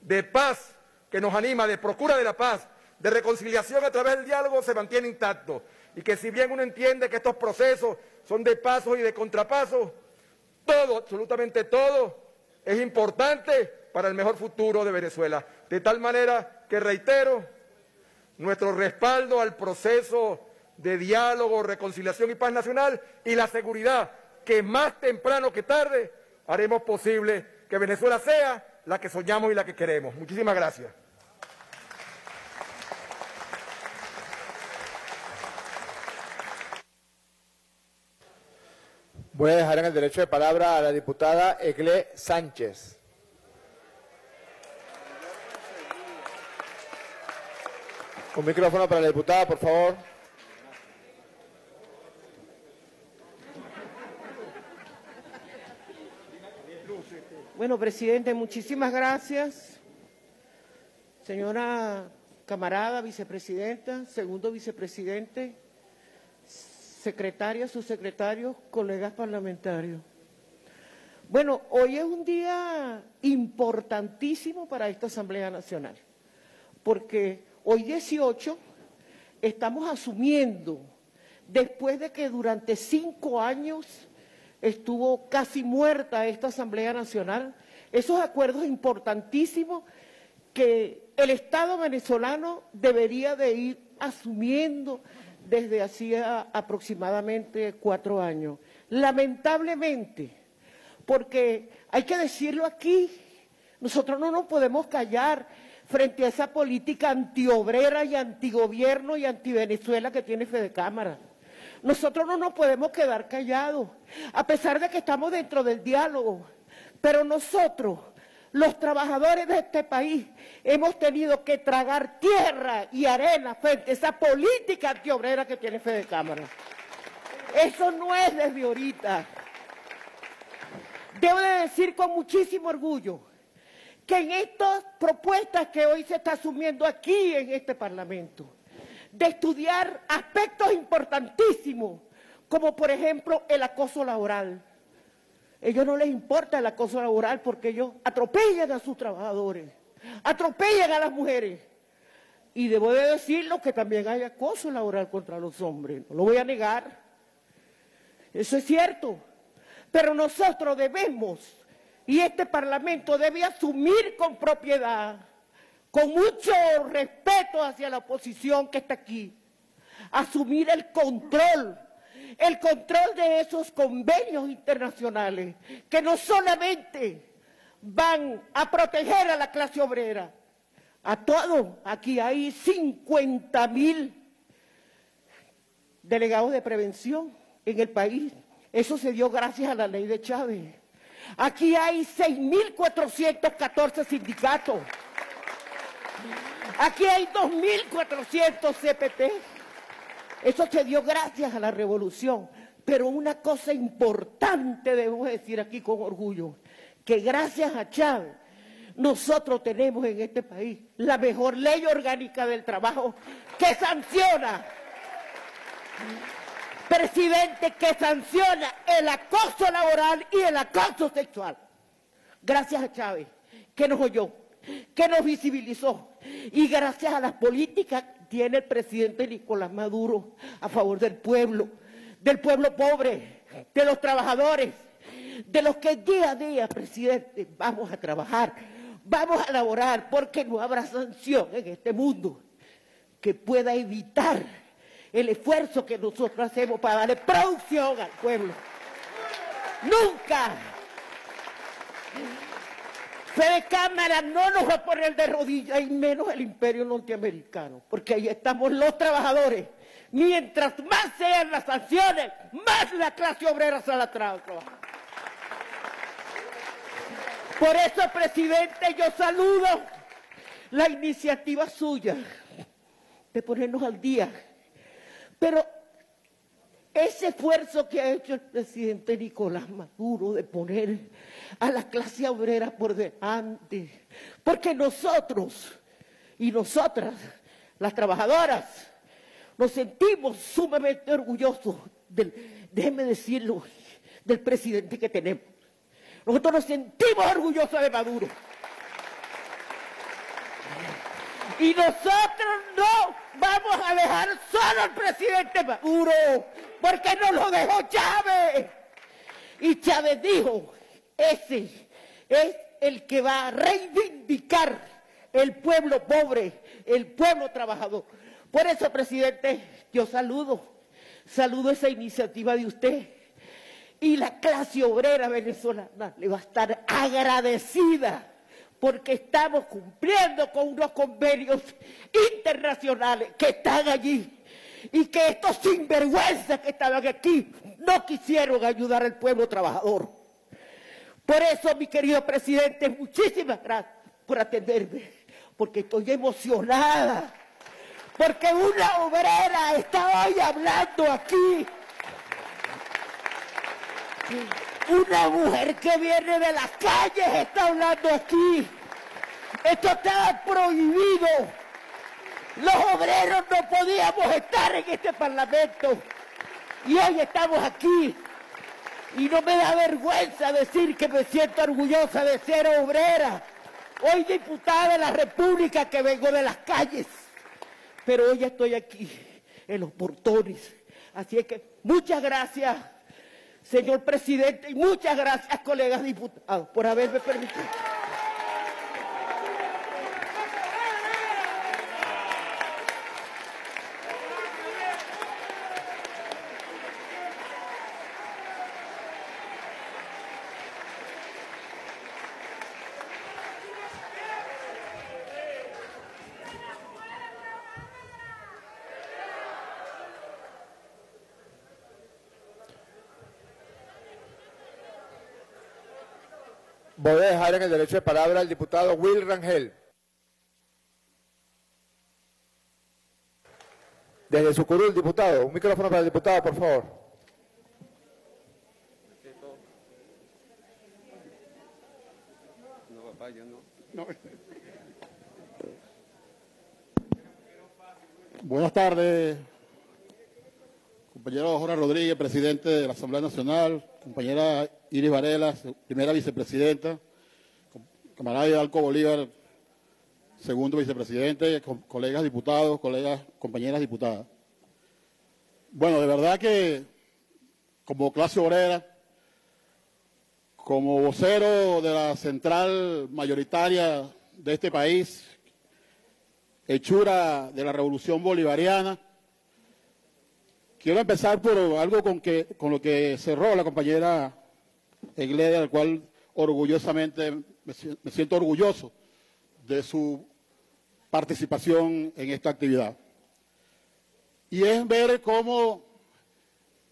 de paz que nos anima, de procura de la paz, de reconciliación a través del diálogo, se mantiene intacto. Y que si bien uno entiende que estos procesos son de pasos y de contrapasos, todo, absolutamente todo, es importante para el mejor futuro de Venezuela. De tal manera que reitero nuestro respaldo al proceso de diálogo, reconciliación y paz nacional y la seguridad que más temprano que tarde haremos posible que Venezuela sea la que soñamos y la que queremos. Muchísimas gracias. Voy a dejar en el derecho de palabra a la diputada Egle Sánchez. Un micrófono para la diputada, por favor. Bueno, presidente, muchísimas gracias. Señora camarada, vicepresidenta, segundo vicepresidente, secretaria, subsecretarios, colegas parlamentarios. Bueno, hoy es un día importantísimo para esta Asamblea Nacional, porque hoy 18 estamos asumiendo, después de que durante cinco años estuvo casi muerta esta Asamblea Nacional, esos acuerdos importantísimos que el Estado venezolano debería de ir asumiendo desde hacía aproximadamente cuatro años. Lamentablemente, porque hay que decirlo aquí, nosotros no nos podemos callar frente a esa política antiobrera y antigobierno y antivenezuela que tiene Fede Cámara. Nosotros no nos podemos quedar callados, a pesar de que estamos dentro del diálogo. Pero nosotros, los trabajadores de este país, hemos tenido que tragar tierra y arena frente a esa política antiobrera que tiene Fede Cámara. Eso no es desde ahorita. Debo de decir con muchísimo orgullo que en estas propuestas que hoy se está asumiendo aquí en este Parlamento, de estudiar aspectos importantísimos, como por ejemplo el acoso laboral. Ellos no les importa el acoso laboral porque ellos atropellan a sus trabajadores, atropellan a las mujeres. Y debo de decirlo que también hay acoso laboral contra los hombres, no lo voy a negar. Eso es cierto. Pero nosotros debemos, y este Parlamento debe asumir con propiedad, con mucho respeto hacia la oposición que está aquí, asumir el control, el control de esos convenios internacionales que no solamente van a proteger a la clase obrera, a todo. Aquí hay 50 mil delegados de prevención en el país. Eso se dio gracias a la ley de Chávez. Aquí hay 6.414 sindicatos. Aquí hay 2.400 CPT. Eso se dio gracias a la revolución. Pero una cosa importante debo decir aquí con orgullo, que gracias a Chávez nosotros tenemos en este país la mejor ley orgánica del trabajo que sanciona, presidente, que sanciona el acoso laboral y el acoso sexual. Gracias a Chávez, que nos oyó, que nos visibilizó y gracias a las políticas tiene el presidente Nicolás Maduro a favor del pueblo, del pueblo pobre, de los trabajadores, de los que día a día, presidente, vamos a trabajar Vamos a elaborar porque no habrá sanción en este mundo que pueda evitar el esfuerzo que nosotros hacemos para darle producción al pueblo. Nunca. Fede Cámara no nos va a poner de rodillas y menos el imperio norteamericano, porque ahí estamos los trabajadores. Mientras más sean las sanciones, más la clase obrera se la trabajar. Por eso, presidente, yo saludo la iniciativa suya de ponernos al día. Pero ese esfuerzo que ha hecho el presidente Nicolás Maduro de poner a la clase obrera por delante, porque nosotros y nosotras, las trabajadoras, nos sentimos sumamente orgullosos del, déjeme decirlo, del presidente que tenemos. Nosotros nos sentimos orgullosos de Maduro. Y nosotros no vamos a dejar solo al presidente Maduro, porque no lo dejó Chávez. Y Chávez dijo, ese es el que va a reivindicar el pueblo pobre, el pueblo trabajador. Por eso, presidente, yo saludo, saludo esa iniciativa de usted y la clase obrera venezolana le va a estar agradecida porque estamos cumpliendo con unos convenios internacionales que están allí y que estos sinvergüenzas que estaban aquí no quisieron ayudar al pueblo trabajador. Por eso, mi querido presidente, muchísimas gracias por atenderme, porque estoy emocionada, porque una obrera está hoy hablando aquí una mujer que viene de las calles está hablando aquí. Esto está prohibido. Los obreros no podíamos estar en este parlamento. Y hoy estamos aquí. Y no me da vergüenza decir que me siento orgullosa de ser obrera. Hoy diputada de la República que vengo de las calles. Pero hoy estoy aquí en los portones. Así es que muchas gracias señor presidente, y muchas gracias, colegas diputados, por haberme permitido. Voy a dejar en el derecho de palabra al diputado Will Rangel. Desde su curul, diputado. Un micrófono para el diputado, por favor. Buenas tardes, compañero Jorge Rodríguez, presidente de la Asamblea Nacional, compañera Iris Varela, primera vicepresidenta, camarada Alco Bolívar, segundo vicepresidente, colegas diputados, colegas, compañeras diputadas. Bueno, de verdad que como clase obrera, como vocero de la central mayoritaria de este país, hechura de la revolución bolivariana, quiero empezar por algo con, que, con lo que cerró la compañera Iglesia, al cual orgullosamente me siento orgulloso de su participación en esta actividad. Y es ver cómo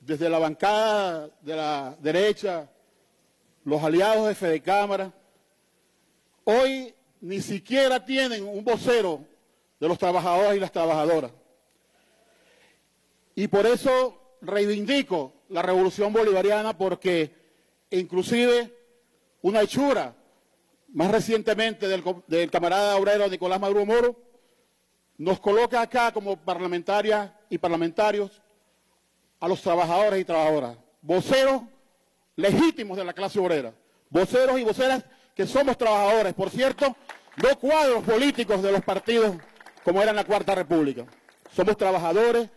desde la bancada de la derecha, los aliados de Fede Cámara, hoy ni siquiera tienen un vocero de los trabajadores y las trabajadoras. Y por eso reivindico la revolución bolivariana porque inclusive una hechura más recientemente del, camarada obrero Nicolás Maduro Moro, nos coloca acá como parlamentarias y parlamentarios a los trabajadores y trabajadoras, voceros legítimos de la clase obrera, voceros y voceras que somos trabajadores, por cierto, no cuadros políticos de los partidos como era en la Cuarta República. Somos trabajadores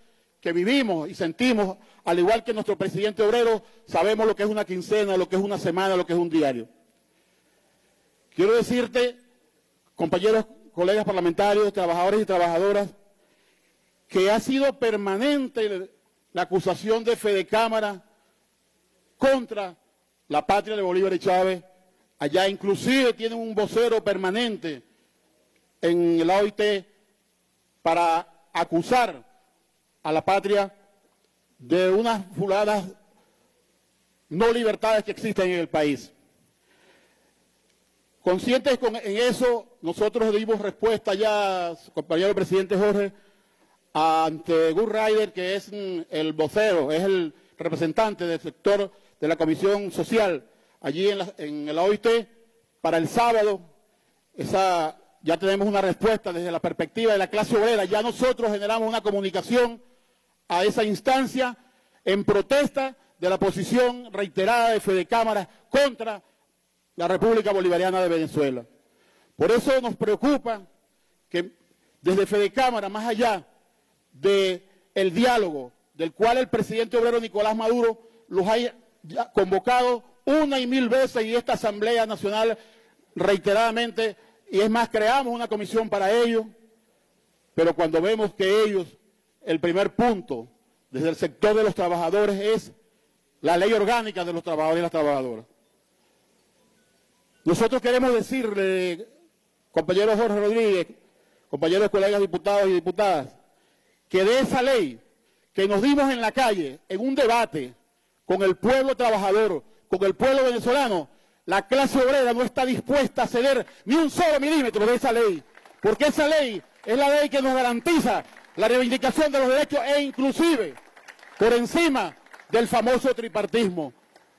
que vivimos y sentimos, al igual que nuestro presidente obrero, sabemos lo que es una quincena, lo que es una semana, lo que es un diario. Quiero decirte, compañeros, colegas parlamentarios, trabajadores y trabajadoras, que ha sido permanente la acusación de Fede Cámara contra la patria de Bolívar y Chávez. Allá inclusive tienen un vocero permanente en el OIT para acusar a la patria de unas fuladas no libertades que existen en el país. Conscientes con, en eso, nosotros dimos respuesta ya, compañero presidente Jorge, ante Gus Ryder, que es mm, el vocero, es el representante del sector de la Comisión Social allí en, en la OIT, para el sábado, esa, ya tenemos una respuesta desde la perspectiva de la clase obrera, ya nosotros generamos una comunicación a esa instancia en protesta de la posición reiterada de Fede Cámara contra la República Bolivariana de Venezuela. Por eso nos preocupa que desde Fede Cámara, más allá del el diálogo del cual el presidente obrero Nicolás Maduro los haya convocado una y mil veces y esta Asamblea Nacional reiteradamente, y es más, creamos una comisión para ello, pero cuando vemos que ellos, el primer punto desde el sector de los trabajadores es la ley orgánica de los trabajadores y las trabajadoras. Nosotros queremos decirle, compañero Jorge Rodríguez, compañeros colegas diputados y diputadas, que de esa ley que nos dimos en la calle, en un debate con el pueblo trabajador, con el pueblo venezolano, la clase obrera no está dispuesta a ceder ni un solo milímetro de esa ley, porque esa ley es la ley que nos garantiza la reivindicación de los derechos e inclusive por encima del famoso tripartismo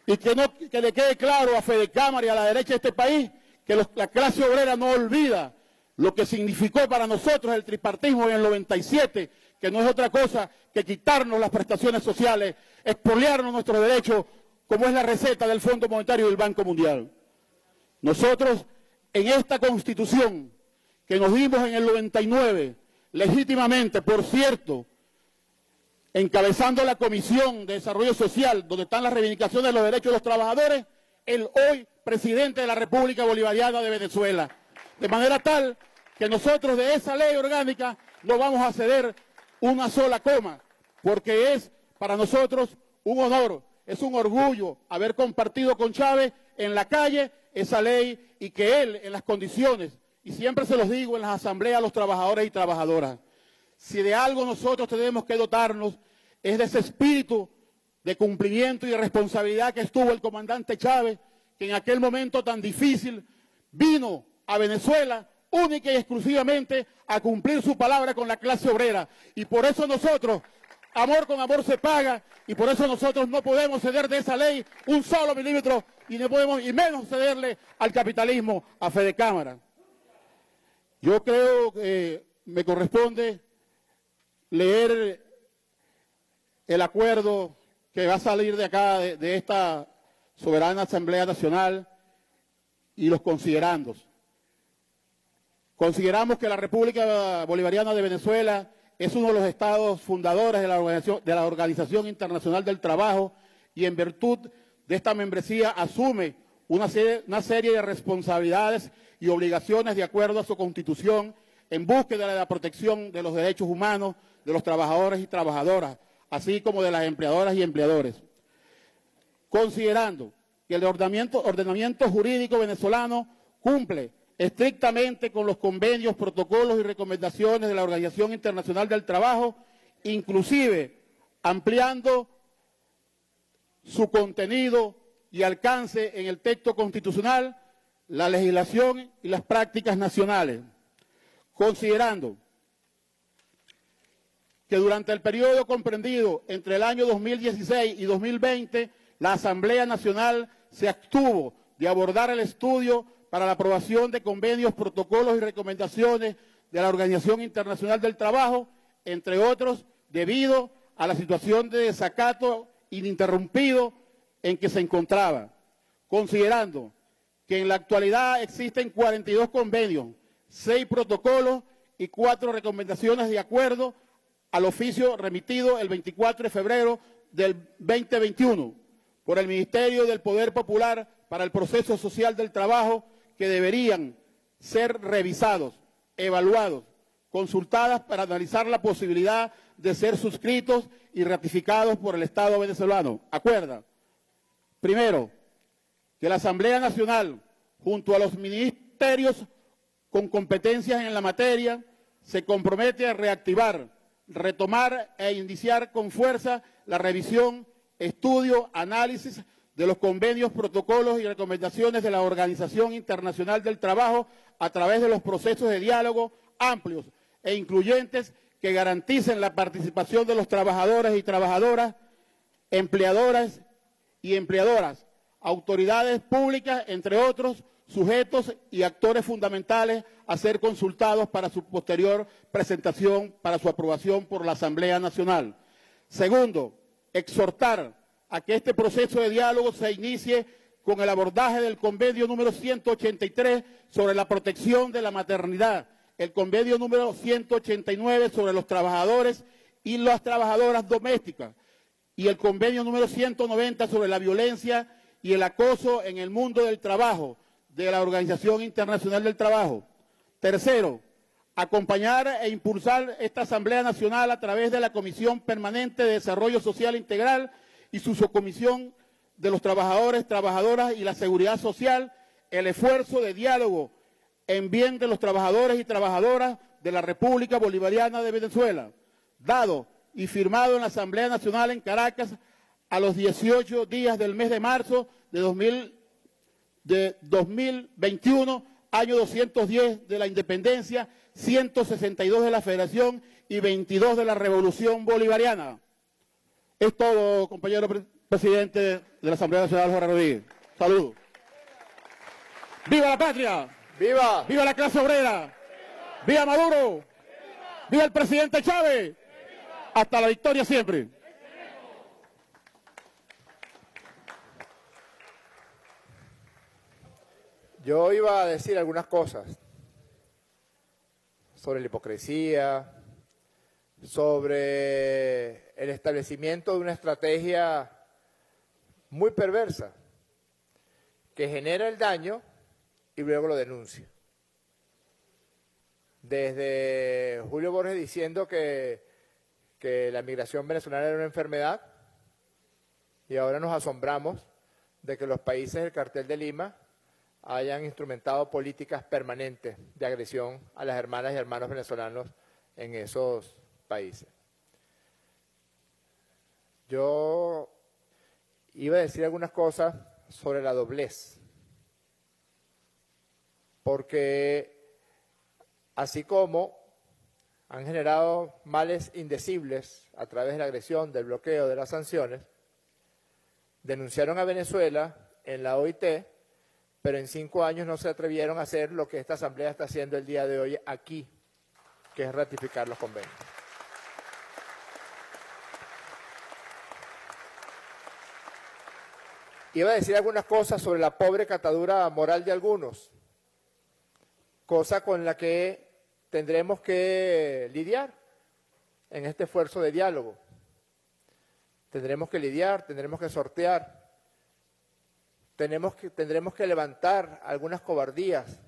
y que, le quede claro a Fede Cámara y a la derecha de este país que la clase obrera no olvida lo que significó para nosotros el tripartismo en el 97, que no es otra cosa que quitarnos las prestaciones sociales, expoliarnos nuestros derechos, como es la receta del Fondo Monetario y del Banco Mundial. Nosotros, en esta constitución que nos dimos en el 99, legítimamente, por cierto, encabezando la Comisión de Desarrollo Social, donde están las reivindicaciones de los derechos de los trabajadores, el hoy presidente de la República Bolivariana de Venezuela. De manera tal que nosotros de esa ley orgánica no vamos a ceder una sola coma, porque es para nosotros un honor, es un orgullo haber compartido con Chávez en la calle esa ley y que él en las condiciones, y siempre se los digo en las asambleas a los trabajadores y trabajadoras, si de algo nosotros tenemos que dotarnos es de ese espíritu de cumplimiento y de responsabilidad que estuvo el comandante Chávez, que en aquel momento tan difícil vino a Venezuela única y exclusivamente a cumplir su palabra con la clase obrera. Y por eso nosotros, amor con amor se paga, y por eso nosotros no podemos ceder de esa ley un solo milímetro y no podemos, y menos cederle al capitalismo, a Fede Cámara. Yo creo que me corresponde leer el acuerdo que va a salir de acá, de, esta soberana Asamblea Nacional y los considerandos. Consideramos que la República Bolivariana de Venezuela es uno de los estados fundadores de la Organización, de la Organización Internacional del Trabajo y en virtud de esta membresía asume una serie, una serie de responsabilidades y obligaciones de acuerdo a su constitución en búsqueda de la protección de los derechos humanos de los trabajadores y trabajadoras, así como de las empleadoras y empleadores. Considerando que el ordenamiento, jurídico venezolano cumple estrictamente con los convenios, protocolos y recomendaciones de la Organización Internacional del Trabajo, inclusive ampliando su contenido y alcance en el texto constitucional, la legislación y las prácticas nacionales, considerando que durante el periodo comprendido entre el año 2016 y 2020, la Asamblea Nacional se abstuvo de abordar el estudio para la aprobación de convenios, protocolos y recomendaciones de la Organización Internacional del Trabajo, entre otros, debido a la situación de desacato ininterrumpido en que se encontraba, considerando que en la actualidad existen 42 convenios, 6 protocolos y 4 recomendaciones de acuerdo al oficio remitido el 24 de febrero del 2021 por el Ministerio del Poder Popular para el Proceso Social del Trabajo que deberían ser revisados, evaluados, consultadas para analizar la posibilidad de ser suscritos y ratificados por el Estado venezolano. Acuerda, primero, que la Asamblea Nacional, junto a los ministerios con competencias en la materia, se compromete a reactivar, retomar e iniciar con fuerza la revisión, estudio, análisis de los convenios, protocolos y recomendaciones de la Organización Internacional del Trabajo a través de los procesos de diálogo amplios e incluyentes que garanticen la participación de los trabajadores y trabajadoras, empleadoras y empleadoras, autoridades públicas, entre otros, sujetos y actores fundamentales a ser consultados para su posterior presentación para su aprobación por la Asamblea Nacional. Segundo, exhortar a que este proceso de diálogo se inicie con el abordaje del convenio número 183 sobre la protección de la maternidad, el convenio número 189 sobre los trabajadores y las trabajadoras domésticas y el convenio número 190 sobre la violencia y el acoso en el mundo del trabajo de la Organización Internacional del Trabajo. Tercero, acompañar e impulsar esta Asamblea Nacional a través de la Comisión Permanente de Desarrollo Social Integral y su subcomisión de los trabajadores, trabajadoras y la seguridad social, el esfuerzo de diálogo en bien de los trabajadores y trabajadoras de la República Bolivariana de Venezuela, dado y firmado en la Asamblea Nacional en Caracas a los 18 días del mes de marzo de, 2000, de 2021, año 210 de la independencia, 162 de la Federación y 22 de la Revolución Bolivariana. Es todo, compañero presidente de la Asamblea Nacional, Jorge Rodríguez. Saludos. ¡Viva la patria! ¡Viva! ¡Viva la clase obrera! ¡Viva, Maduro! ¡Viva el presidente Chávez! Hasta la victoria siempre. Yo iba a decir algunas cosas sobre la hipocresía, sobre el establecimiento de una estrategia muy perversa que genera el daño y luego lo denuncia. Desde Julio Borges diciendo que, que la migración venezolana era una enfermedad y ahora nos asombramos de que los países del cartel de Lima hayan instrumentado políticas permanentes de agresión a las hermanas y hermanos venezolanos en esos países. Yo iba a decir algunas cosas sobre la doblez, porque así como han generado males indecibles a través de la agresión, del bloqueo, de las sanciones, denunciaron a Venezuela en la OIT, pero en cinco años no se atrevieron a hacer lo que esta Asamblea está haciendo el día de hoy aquí, que es ratificar los convenios. Iba a decir algunas cosas sobre la pobre catadura moral de algunos, cosa con la que tendremos que lidiar en este esfuerzo de diálogo. Tendremos que lidiar, tendremos que sortear, tenemos que, tendremos que levantar algunas cobardías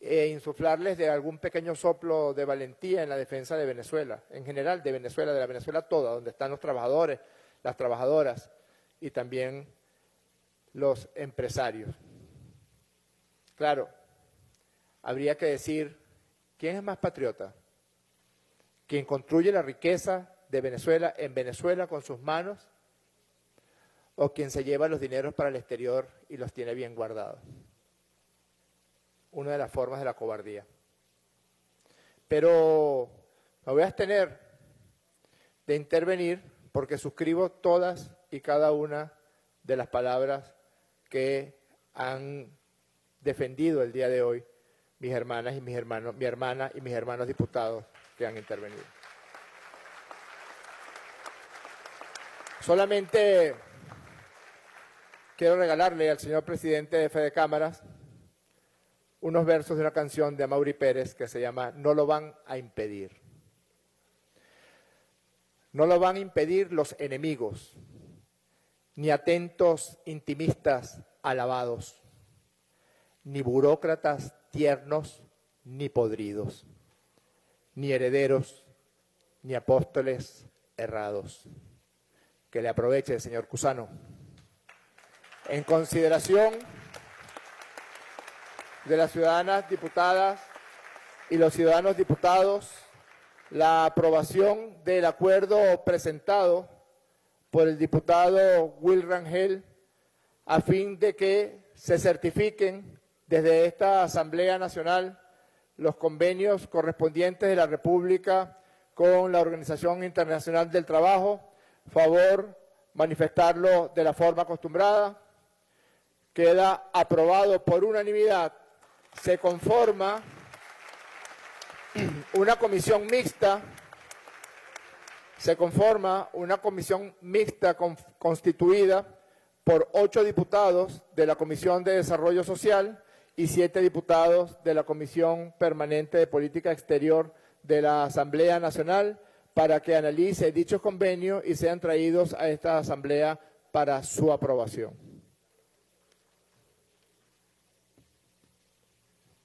e insuflarles de algún pequeño soplo de valentía en la defensa de Venezuela, en general de Venezuela, de la Venezuela toda, donde están los trabajadores, las trabajadoras y también los empresarios. Claro, habría que decir, ¿quién es más patriota? ¿Quién construye la riqueza de Venezuela en Venezuela con sus manos o quien se lleva los dineros para el exterior y los tiene bien guardados? Una de las formas de la cobardía. Pero me voy a abstener de intervenir porque suscribo todas y cada una de las palabras que han defendido el día de hoy mis hermanas y mis hermanos, mi hermana y mis hermanos diputados que han intervenido. Solamente quiero regalarle al señor presidente de Fede Cámaras unos versos de una canción de Amaury Pérez que se llama No lo van a impedir. No lo van a impedir los enemigos, ni atentos intimistas alabados, ni burócratas tiernos ni podridos, ni herederos, ni apóstoles errados. Que le aproveche señor Cusano. En consideración de las ciudadanas diputadas y los ciudadanos diputados, la aprobación del acuerdo presentado por el diputado Will Rangel a fin de que se certifiquen desde esta Asamblea Nacional los convenios correspondientes de la República con la Organización Internacional del Trabajo. Favor manifestarlo de la forma acostumbrada. Queda aprobado por unanimidad. Se conforma una comisión mixta. Se conforma una comisión mixta constituida por ocho diputados de la Comisión de Desarrollo Social y siete diputados de la Comisión Permanente de Política Exterior de la Asamblea Nacional para que analice dichos convenios y sean traídos a esta Asamblea para su aprobación.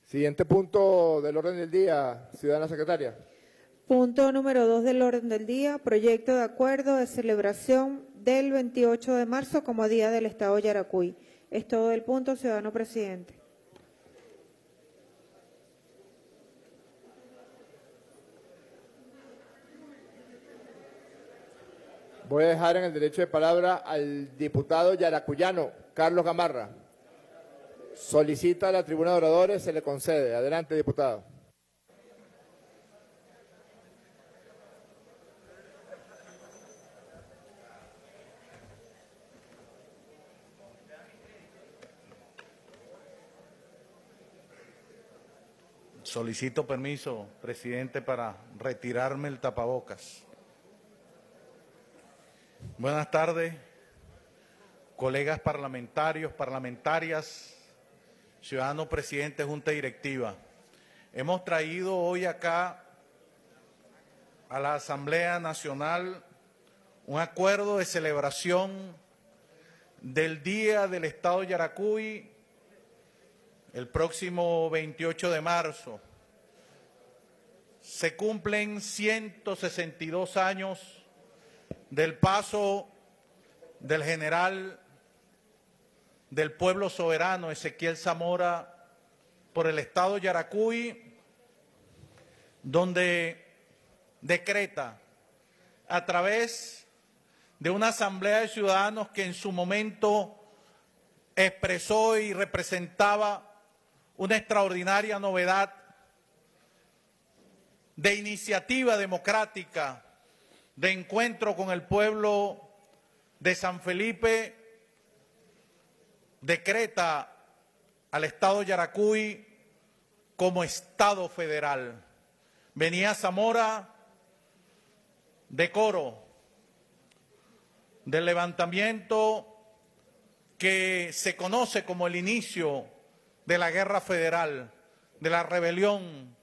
Siguiente punto del orden del día, ciudadana secretaria. Punto número dos del orden del día, proyecto de acuerdo de celebración del 28 de marzo como Día del Estado Yaracuy. Es todo el punto, ciudadano presidente. Voy a dejar en el derecho de palabra al diputado yaracuyano, Carlos Gamarra. Solicita a la tribuna de oradores, se le concede. Adelante, diputado. Solicito permiso, presidente, para retirarme el tapabocas. Buenas tardes, colegas parlamentarios, parlamentarias, ciudadano presidente, junta directiva. Hemos traído hoy acá a la Asamblea Nacional un acuerdo de celebración del Día del Estado Yaracuy el próximo 28 de marzo. Se cumplen 162 años del paso del general del pueblo soberano Ezequiel Zamora por el estado Yaracuy, donde decreta a través de una asamblea de ciudadanos que en su momento expresó y representaba una extraordinaria novedad de iniciativa democrática de encuentro con el pueblo de San Felipe, decreta al Estado Yaracuy como Estado federal. Venía Zamora de coro del levantamiento que se conoce como el inicio de la guerra federal, de la rebelión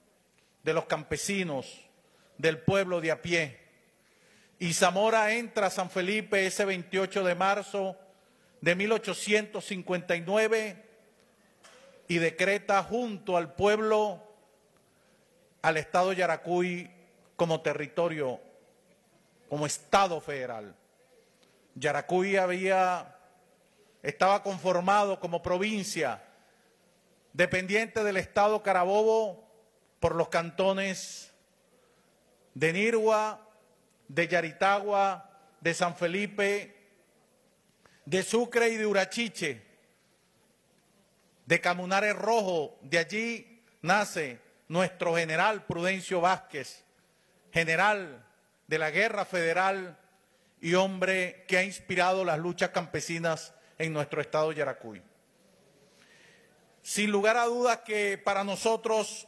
de los campesinos, del pueblo de a pie. Y Zamora entra a San Felipe ese 28 de marzo de 1859 y decreta junto al pueblo al Estado Yaracuy como territorio, como Estado federal. Yaracuy había, estaba conformado como provincia dependiente del Estado Carabobo por los cantones de Nirgua, de Yaritagua, de San Felipe, de Sucre y de Urachiche, de Camunares Rojo, de allí nace nuestro general Prudencio Vázquez, general de la Guerra Federal y hombre que ha inspirado las luchas campesinas en nuestro estado Yaracuy. Sin lugar a dudas que para nosotros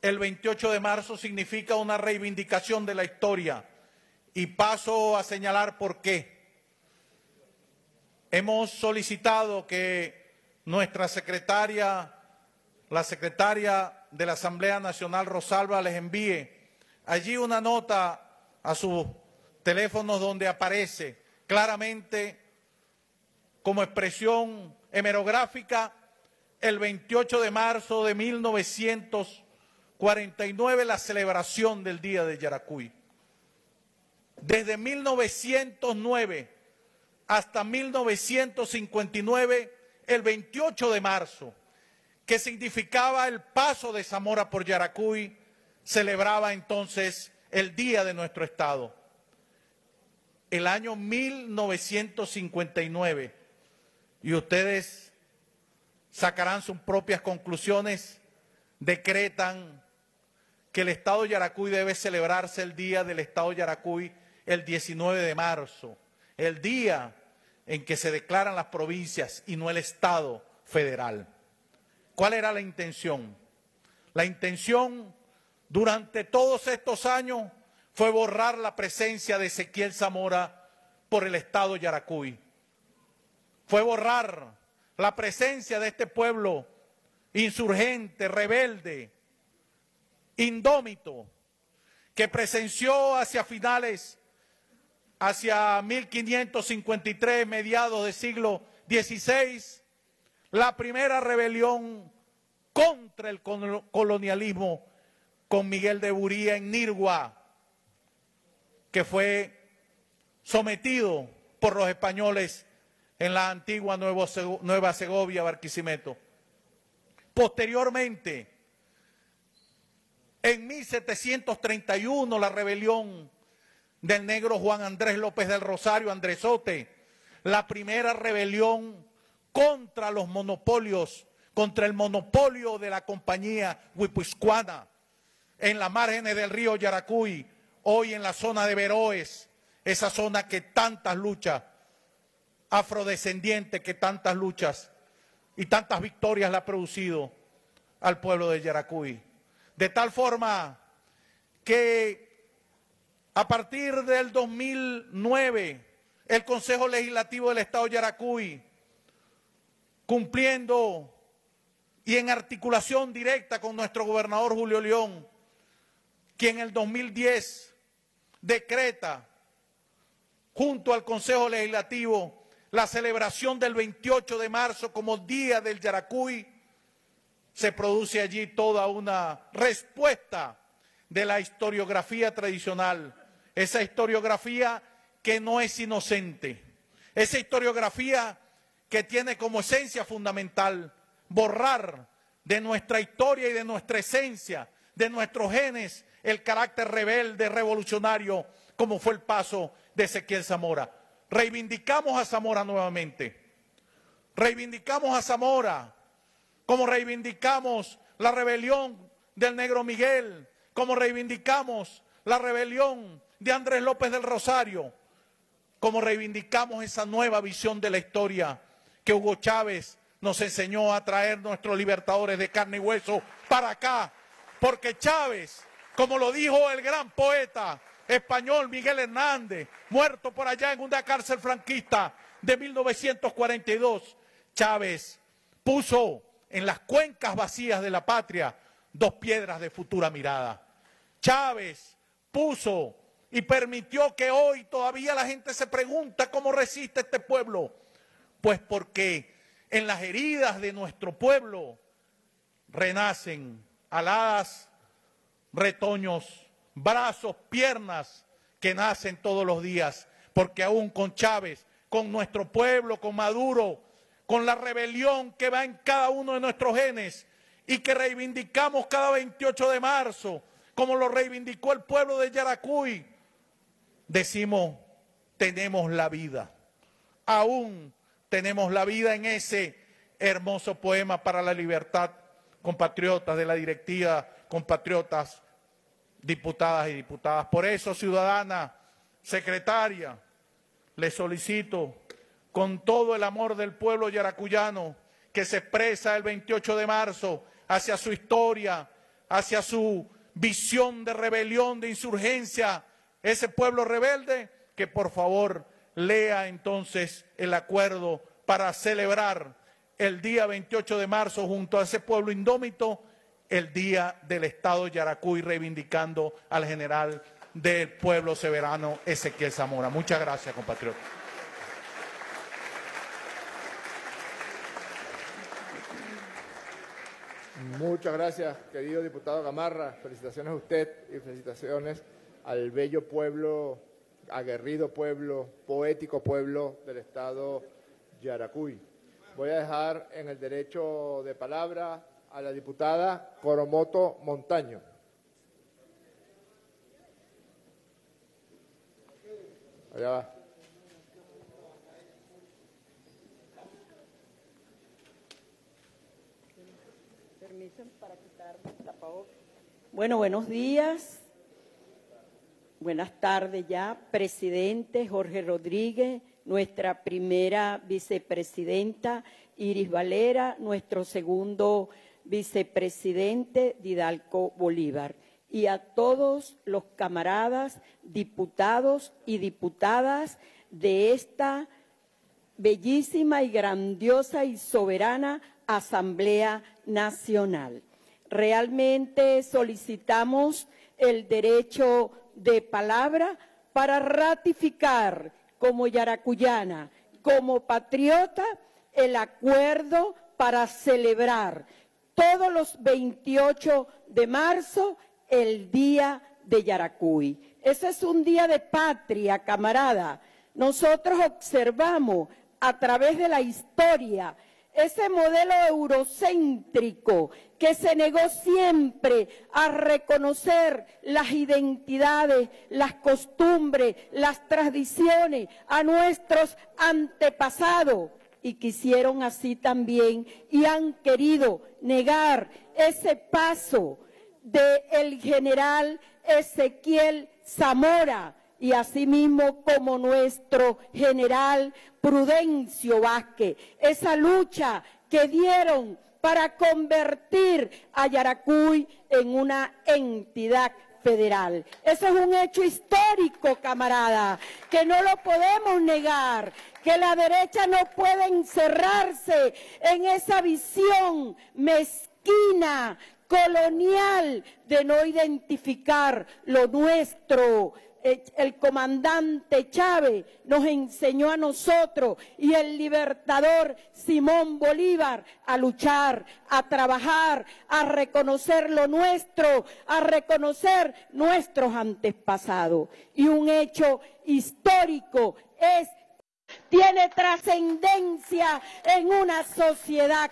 el 28 de marzo significa una reivindicación de la historia y paso a señalar por qué. Hemos solicitado que nuestra secretaria, la secretaria de la Asamblea Nacional Rosalba les envíe allí una nota a sus teléfonos donde aparece claramente como expresión hemerográfica el 28 de marzo de 1949 la celebración del Día de Yaracuy. Desde 1909 hasta 1959, el 28 de marzo, que significaba el paso de Zamora por Yaracuy, celebraba entonces el día de nuestro Estado. El año 1959, y ustedes sacarán sus propias conclusiones, decretan que el Estado de Yaracuy debe celebrarse el día del Estado de Yaracuy el 19 de marzo, el día en que se declaran las provincias y no el Estado federal. ¿Cuál era la intención? La intención durante todos estos años fue borrar la presencia de Ezequiel Zamora por el Estado Yaracuy. Fue borrar la presencia de este pueblo insurgente, rebelde, indómito, que presenció hacia finales, hacia 1553, mediados del siglo XVI, la primera rebelión contra el colonialismo con Miguel de Buría en Nirgua, que fue sometido por los españoles en la antigua Nueva Segovia, Barquisimeto. Posteriormente, en 1731, la rebelión del negro Juan Andrés López del Rosario, Andresote, la primera rebelión contra los monopolios, contra el monopolio de la compañía Huipuiscuana en las márgenes del río Yaracuy, hoy en la zona de Veroes, esa zona que tantas luchas, afrodescendiente que tantas luchas y tantas victorias le ha producido al pueblo de Yaracuy. De tal forma que a partir del 2009, el Consejo Legislativo del Estado de Yaracuy cumpliendo y en articulación directa con nuestro gobernador Julio León, quien en el 2010 decreta junto al Consejo Legislativo la celebración del 28 de marzo como Día del Yaracuy, se produce allí toda una respuesta de la historiografía tradicional, esa historiografía que no es inocente, esa historiografía que tiene como esencia fundamental borrar de nuestra historia y de nuestra esencia, de nuestros genes, el carácter rebelde, revolucionario, como fue el paso de Ezequiel Zamora. Reivindicamos a Zamora nuevamente. Reivindicamos a Zamora, como reivindicamos la rebelión del negro Miguel, como reivindicamos la rebelión de Andrés López del Rosario, como reivindicamos esa nueva visión de la historia que Hugo Chávez nos enseñó a traer nuestros libertadores de carne y hueso para acá, porque Chávez, como lo dijo el gran poeta español Miguel Hernández, muerto por allá en una cárcel franquista de 1942, Chávez puso en las cuencas vacías de la patria dos piedras de futura mirada. Chávez puso y permitió que hoy todavía la gente se pregunta cómo resiste este pueblo. Pues porque en las heridas de nuestro pueblo renacen aladas, retoños, brazos, piernas que nacen todos los días. Porque aún con Chávez, con nuestro pueblo, con Maduro, con la rebelión que va en cada uno de nuestros genes y que reivindicamos cada 28 de marzo, como lo reivindicó el pueblo de Yaracuy, decimos, tenemos la vida. Aún tenemos la vida en ese hermoso poema para la libertad, compatriotas de la directiva, compatriotas, diputadas y diputadas. Por eso, ciudadana, secretaria, le solicito con todo el amor del pueblo yaracuyano que se expresa el 28 de marzo hacia su historia, hacia su visión de rebelión, de insurgencia, ese pueblo rebelde, que por favor lea entonces el acuerdo para celebrar el día 28 de marzo junto a ese pueblo indómito, el día del Estado Yaracuy, reivindicando al general del pueblo soberano Ezequiel Zamora. Muchas gracias, compatriotas. Muchas gracias, querido diputado Gamarra. Felicitaciones a usted y felicitaciones al bello pueblo, aguerrido pueblo, poético pueblo del Estado Yaracuy. Voy a dejar en el derecho de palabra a la diputada Coromoto Montaño. Allá va. Bueno, buenos días. Buenas tardes ya, presidente Jorge Rodríguez, nuestra primera vicepresidenta Iris Valera, nuestro segundo vicepresidente Didalco Bolívar y a todos los camaradas, diputados y diputadas de esta bellísima y grandiosa y soberana Asamblea Nacional. Realmente solicitamos el derecho de palabra para ratificar como yaracuyana, como patriota, el acuerdo para celebrar todos los 28 de marzo el Día de Yaracuy. Ese es un día de patria, camarada. Nosotros observamos a través de la historia ese modelo eurocéntrico que se negó siempre a reconocer las identidades, las costumbres, las tradiciones a nuestros antepasados. Y quisieron así también y han querido negar ese paso del el general Ezequiel Zamora y asimismo como nuestro general Prudencio Vázquez, esa lucha que dieron para convertir a Yaracuy en una entidad federal. Eso es un hecho histórico, camarada, que no lo podemos negar, que la derecha no puede encerrarse en esa visión mezquina, colonial, de no identificar lo nuestro, el comandante Chávez nos enseñó a nosotros y el libertador Simón Bolívar a luchar, a trabajar, a reconocer lo nuestro, a reconocer nuestros antepasados. Y un hecho histórico es, tiene trascendencia en una sociedad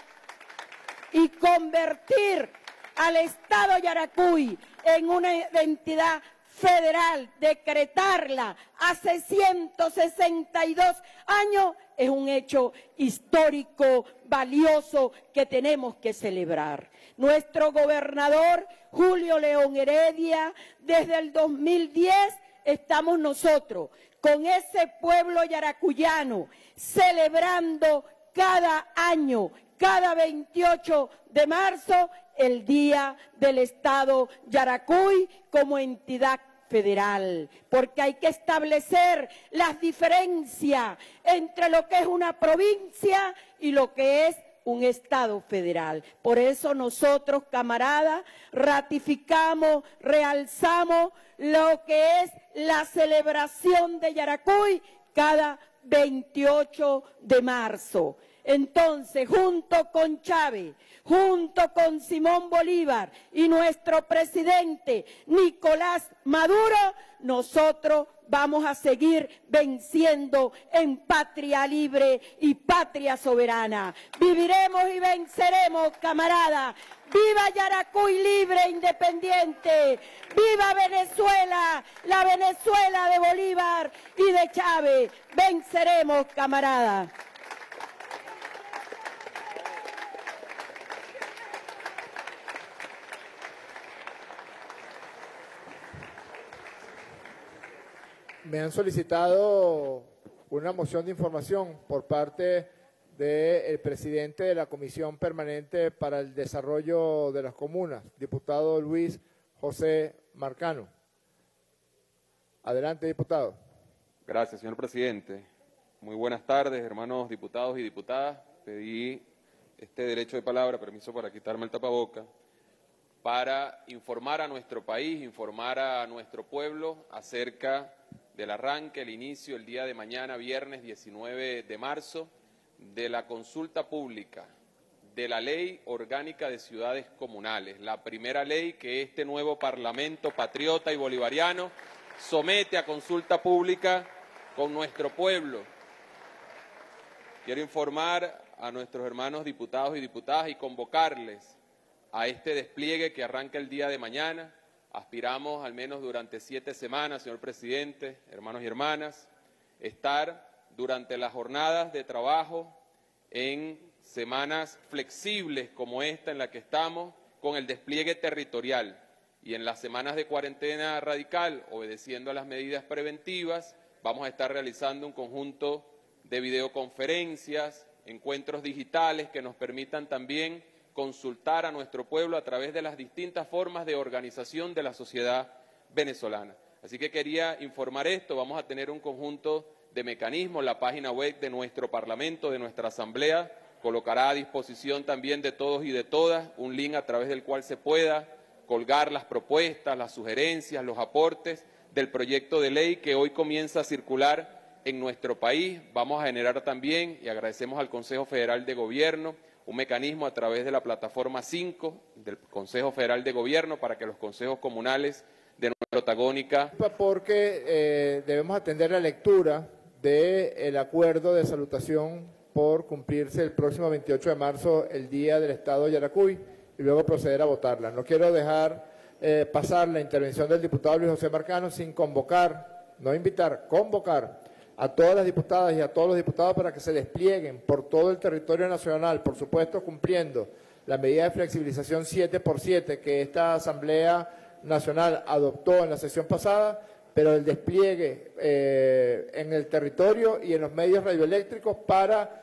y convertir al Estado Yaracuy en una identidad federal, decretarla hace 162 años, es un hecho histórico, valioso, que tenemos que celebrar. Nuestro gobernador, Julio León Heredia, desde el 2010 estamos nosotros con ese pueblo yaracuyano celebrando cada año, cada 28 de marzo, el Día del Estado Yaracuy como entidad federal, porque hay que establecer las diferencias entre lo que es una provincia y lo que es un Estado federal. Por eso nosotros, camaradas, ratificamos, realzamos lo que es la celebración de Yaracuy cada 28 de marzo. Entonces, junto con Chávez, junto con Simón Bolívar y nuestro presidente Nicolás Maduro, nosotros vamos a seguir venciendo en patria libre y patria soberana. Viviremos y venceremos, camarada. Viva Yaracuy libre e independiente. Viva Venezuela, la Venezuela de Bolívar y de Chávez. Venceremos, camarada. Me han solicitado una moción de información por parte del presidente de la Comisión Permanente para el Desarrollo de las Comunas, diputado Luis José Marcano. Adelante, diputado. Gracias, señor presidente. Muy buenas tardes, hermanos diputados y diputadas. Pedí este derecho de palabra, permiso para quitarme el tapaboca, para informar a nuestro país, informar a nuestro pueblo acerca del arranque, el inicio, el día de mañana, viernes 19 de marzo, de la consulta pública de la Ley Orgánica de Ciudades Comunales, la primera ley que este nuevo Parlamento patriota y bolivariano somete a consulta pública con nuestro pueblo. Quiero informar a nuestros hermanos diputados y diputadas y convocarles a este despliegue que arranca el día de mañana, Aspiramos al menos durante siete semanas, señor presidente, hermanos y hermanas, estar durante las jornadas de trabajo en semanas flexibles como esta en la que estamos, con el despliegue territorial. Y en las semanas de cuarentena radical, obedeciendo a las medidas preventivas, vamos a estar realizando un conjunto de videoconferencias, encuentros digitales que nos permitan también consultar a nuestro pueblo a través de las distintas formas de organización de la sociedad venezolana. Así que quería informar esto, vamos a tener un conjunto de mecanismos, la página web de nuestro Parlamento, de nuestra Asamblea, colocará a disposición también de todos y de todas un link a través del cual se pueda colgar las propuestas, las sugerencias, los aportes del proyecto de ley que hoy comienza a circular en nuestro país. Vamos a generar también, y agradecemos al Consejo Federal de Gobierno, un mecanismo a través de la plataforma 5 del Consejo Federal de Gobierno para que los consejos comunales de nuestra protagónica. Porque eh, debemos atender la lectura del acuerdo de salutación por cumplirse el próximo 28 de marzo, el Día del Estado de Yaracuy, y luego proceder a votarla. No quiero dejar eh, pasar la intervención del diputado Luis José Marcano sin convocar, no invitar, convocar a todas las diputadas y a todos los diputados para que se desplieguen por todo el territorio nacional, por supuesto cumpliendo la medida de flexibilización 7 por 7 que esta Asamblea Nacional adoptó en la sesión pasada, pero el despliegue eh, en el territorio y en los medios radioeléctricos para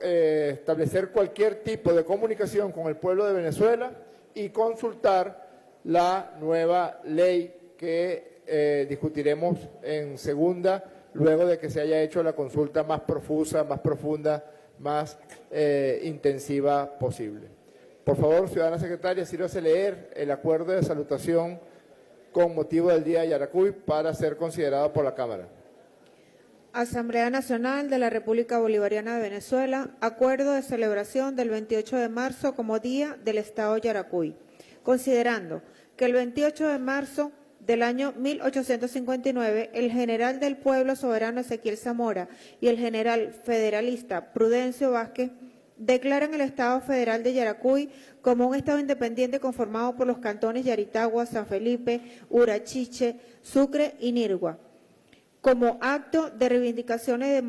eh, establecer cualquier tipo de comunicación con el pueblo de Venezuela y consultar la nueva ley que eh, discutiremos en segunda, luego de que se haya hecho la consulta más profusa, más profunda, más eh, intensiva posible. Por favor, ciudadana secretaria, sírvase leer el acuerdo de salutación con motivo del Día de Yaracuy para ser considerado por la Cámara. Asamblea Nacional de la República Bolivariana de Venezuela, acuerdo de celebración del 28 de marzo como Día del Estado Yaracuy, considerando que el 28 de marzo del año 1859, el general del pueblo soberano Ezequiel Zamora y el general federalista Prudencio Vázquez declaran el Estado Federal de Yaracuy como un Estado independiente conformado por los cantones Yaritagua, San Felipe, Urachiche, Sucre y Nirgua, como acto de reivindicaciones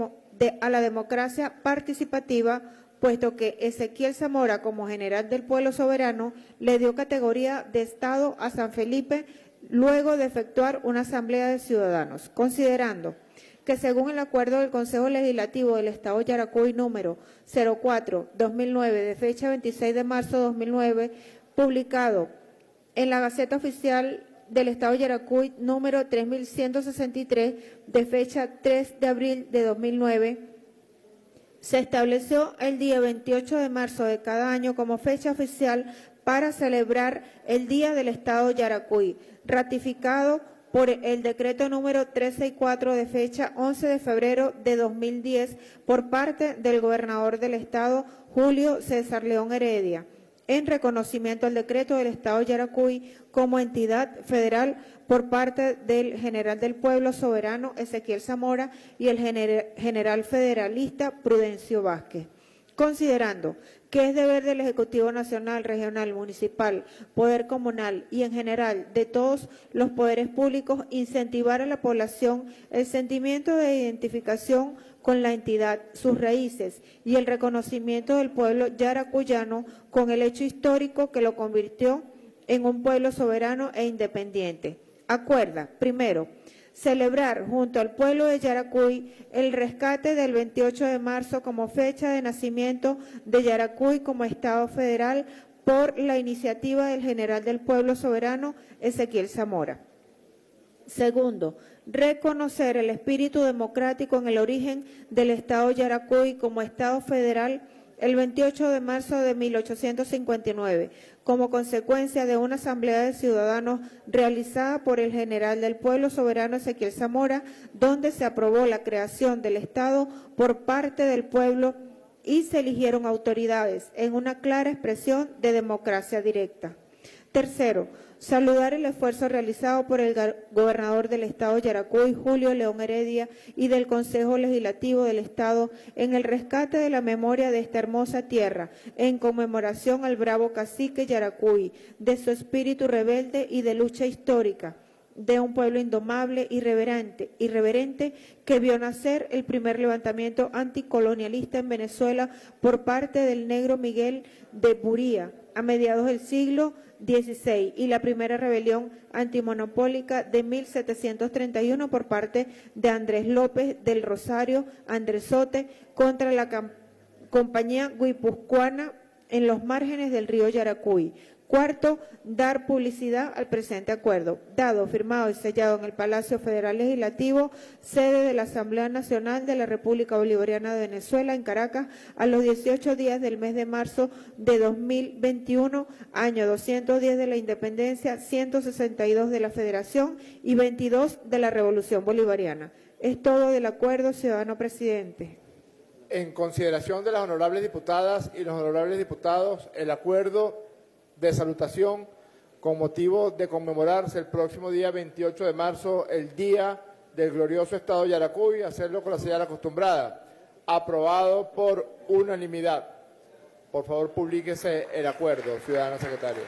a la democracia participativa, puesto que Ezequiel Zamora, como general del pueblo soberano, le dio categoría de Estado a San Felipe luego de efectuar una asamblea de ciudadanos, considerando que según el acuerdo del Consejo Legislativo del Estado Yaracuy número 04-2009 de fecha 26 de marzo de 2009, publicado en la Gaceta Oficial del Estado Yaracuy número 3163 de fecha 3 de abril de 2009, Se estableció el día 28 de marzo de cada año como fecha oficial para celebrar el Día del Estado Yaracuy, ratificado por el decreto número 364 de fecha 11 de febrero de 2010 por parte del gobernador del Estado, Julio César León Heredia, en reconocimiento al decreto del Estado Yaracuy como entidad federal por parte del general del pueblo soberano Ezequiel Zamora y el general federalista Prudencio Vázquez. Considerando que es deber del Ejecutivo Nacional, Regional, Municipal, Poder Comunal y en general de todos los poderes públicos incentivar a la población el sentimiento de identificación con la entidad, sus raíces y el reconocimiento del pueblo yaracuyano con el hecho histórico que lo convirtió en un pueblo soberano e independiente. Acuerda, primero, celebrar junto al pueblo de Yaracuy el rescate del 28 de marzo como fecha de nacimiento de Yaracuy como Estado federal por la iniciativa del general del pueblo soberano Ezequiel Zamora. Segundo, reconocer el espíritu democrático en el origen del Estado Yaracuy como Estado federal el 28 de marzo de 1859, como consecuencia de una asamblea de ciudadanos realizada por el general del pueblo soberano Ezequiel Zamora, donde se aprobó la creación del Estado por parte del pueblo y se eligieron autoridades en una clara expresión de democracia directa. Tercero, saludar el esfuerzo realizado por el gobernador del Estado Yaracuy, Julio León Heredia, y del Consejo Legislativo del Estado en el rescate de la memoria de esta hermosa tierra, en conmemoración al bravo cacique Yaracuy, de su espíritu rebelde y de lucha histórica de un pueblo indomable y reverente, irreverente que vio nacer el primer levantamiento anticolonialista en Venezuela por parte del negro Miguel de Buría a mediados del siglo 16 y la primera rebelión antimonopólica de 1731 por parte de Andrés López del Rosario Andresote contra la compañía guipuzcoana en los márgenes del río Yaracuy, Cuarto, dar publicidad al presente acuerdo, dado, firmado y sellado en el Palacio Federal Legislativo, sede de la Asamblea Nacional de la República Bolivariana de Venezuela en Caracas, a los 18 días del mes de marzo de 2021, año 210 de la Independencia, 162 de la Federación y 22 de la Revolución Bolivariana. Es todo del acuerdo, ciudadano presidente. En consideración de las honorables diputadas y los honorables diputados, el acuerdo de salutación con motivo de conmemorarse el próximo día 28 de marzo, el Día del Glorioso Estado de Yaracuy, hacerlo con la señal acostumbrada. Aprobado por unanimidad. Por favor, publíquese el acuerdo, ciudadana secretaria.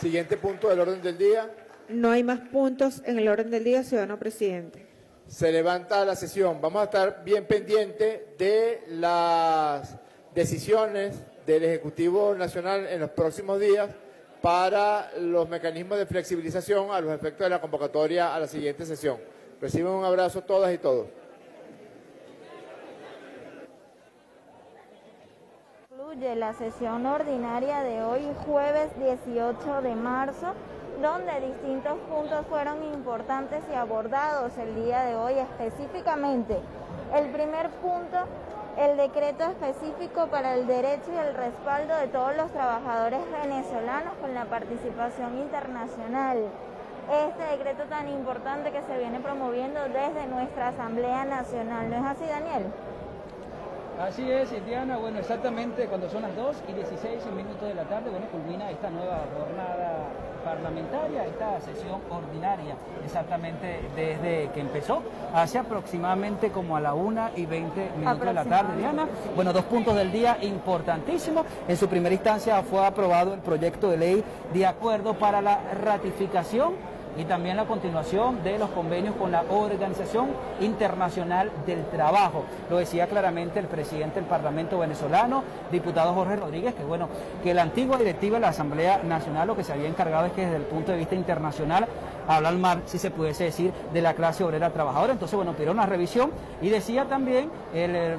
Siguiente punto del orden del día. No hay más puntos en el orden del día, ciudadano presidente. Se levanta la sesión. Vamos a estar bien pendientes de las decisiones del Ejecutivo Nacional en los próximos días para los mecanismos de flexibilización a los efectos de la convocatoria a la siguiente sesión. Reciben un abrazo todas y todos. Concluye la sesión ordinaria de hoy, jueves 18 de marzo, donde distintos puntos fueron importantes y abordados el día de hoy específicamente. El primer punto el decreto específico para el derecho y el respaldo de todos los trabajadores venezolanos con la participación internacional. Este decreto tan importante que se viene promoviendo desde nuestra Asamblea Nacional. ¿No es así, Daniel? Así es, Diana. Bueno, exactamente cuando son las 2 y 16 minutos de la tarde, bueno, culmina esta nueva jornada parlamentaria, esta sesión ordinaria, exactamente desde que empezó, hace aproximadamente como a la 1 y 20 minutos de la tarde, Diana. Bueno, dos puntos del día importantísimos. En su primera instancia fue aprobado el proyecto de ley de acuerdo para la ratificación y también la continuación de los convenios con la Organización Internacional del Trabajo. Lo decía claramente el presidente del Parlamento venezolano, diputado Jorge Rodríguez, que bueno, que la antigua directiva de la Asamblea Nacional lo que se había encargado es que desde el punto de vista internacional hablar mal, si se pudiese decir, de la clase obrera trabajadora. Entonces, bueno, pidió una revisión y decía también el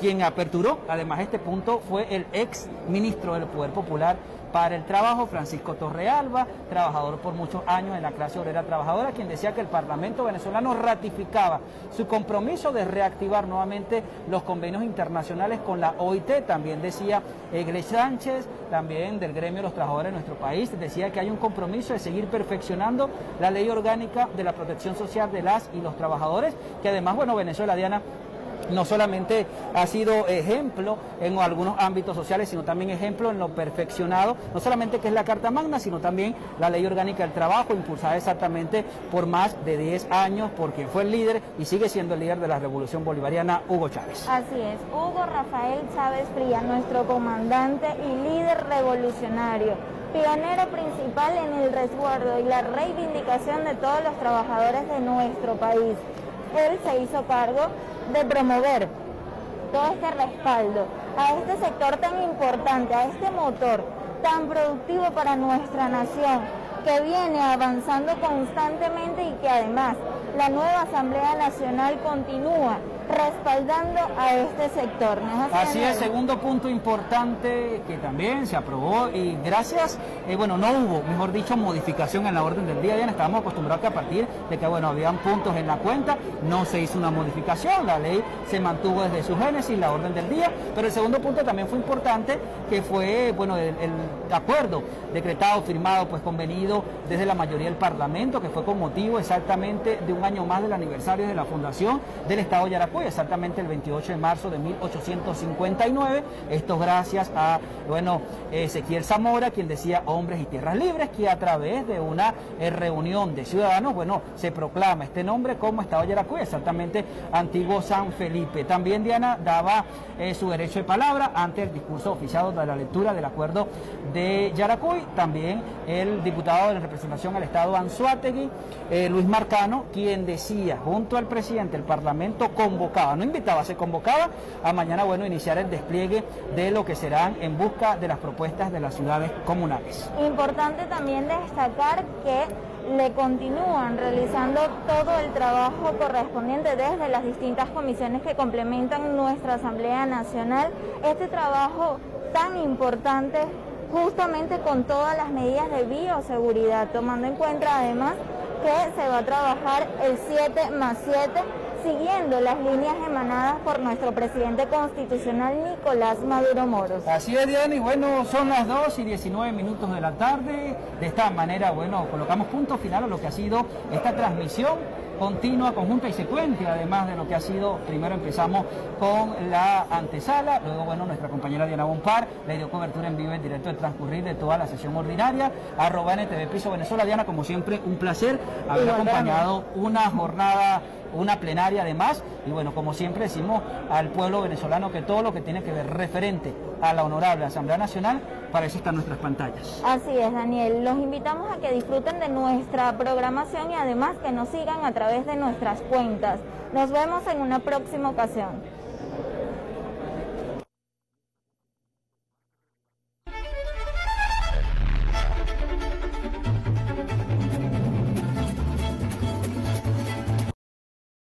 Quien aperturó además este punto fue el ex ministro del Poder Popular para el trabajo, Francisco Torrealba, trabajador por muchos años en la clase obrera trabajadora, quien decía que el Parlamento venezolano ratificaba su compromiso de reactivar nuevamente los convenios internacionales con la OIT. También decía Egle Sánchez, también del gremio de los trabajadores de nuestro país, decía que hay un compromiso de seguir perfeccionando la ley orgánica de la protección social de las y los trabajadores, que además, bueno, Venezuela, Diana, no solamente ha sido ejemplo en algunos ámbitos sociales, sino también ejemplo en lo perfeccionado, no solamente que es la Carta Magna, sino también la Ley Orgánica del Trabajo, impulsada exactamente por más de 10 años por quien fue el líder y sigue siendo el líder de la Revolución Bolivariana, Hugo Chávez. Así es, Hugo Rafael Chávez Fría, nuestro comandante y líder revolucionario pionero principal en el resguardo y la reivindicación de todos los trabajadores de nuestro país. Él se hizo cargo de promover todo este respaldo a este sector tan importante, a este motor tan productivo para nuestra nación, que viene avanzando constantemente y que además la nueva Asamblea Nacional continúa respaldando a este sector. así? es, segundo punto importante que también se aprobó y gracias, eh, bueno, no hubo, mejor dicho, modificación en la orden del día. Ya estábamos acostumbrados que a partir de que, bueno, habían puntos en la cuenta, no se hizo una modificación, la ley se mantuvo desde su génesis, la orden del día, pero el segundo punto también fue importante, que fue, bueno, el, el acuerdo decretado, firmado, pues convenido desde la mayoría del Parlamento, que fue con motivo exactamente de un año más del aniversario de la fundación del Estado de Yaracuy exactamente el 28 de marzo de 1859. Esto gracias a, bueno, Ezequiel Zamora, quien decía hombres y tierras libres, que a través de una eh, reunión de ciudadanos, bueno, se proclama este nombre como Estado de Yaracuy, exactamente antiguo San Felipe. También Diana daba eh, su derecho de palabra ante el discurso oficiado de la lectura del acuerdo de Yaracuy. También el diputado de representación al Estado Anzuategui, eh, Luis Marcano, quien decía junto al presidente del Parlamento convocó no invitaba, se convocaba a mañana, bueno, iniciar el despliegue de lo que serán en busca de las propuestas de las ciudades comunales. Importante también destacar que le continúan realizando todo el trabajo correspondiente desde las distintas comisiones que complementan nuestra Asamblea Nacional. Este trabajo tan importante justamente con todas las medidas de bioseguridad, tomando en cuenta además que se va a trabajar el 7 más 7 siguiendo las líneas emanadas por nuestro presidente constitucional Nicolás Maduro Moros. Así es, Diana, y bueno, son las 2 y 19 minutos de la tarde. De esta manera, bueno, colocamos punto final a lo que ha sido esta transmisión continua, conjunta y secuente, además de lo que ha sido, primero empezamos con la antesala, luego, bueno, nuestra compañera Diana Bompar le dio cobertura en vivo en directo del transcurrir de toda la sesión ordinaria, arroba NTV Piso Venezuela. Diana, como siempre, un placer haber acompañado una jornada una plenaria además. Y bueno, como siempre decimos al pueblo venezolano que todo lo que tiene que ver referente a la honorable Asamblea Nacional, para eso están nuestras pantallas. Así es, Daniel. Los invitamos a que disfruten de nuestra programación y además que nos sigan a través de nuestras cuentas. Nos vemos en una próxima ocasión.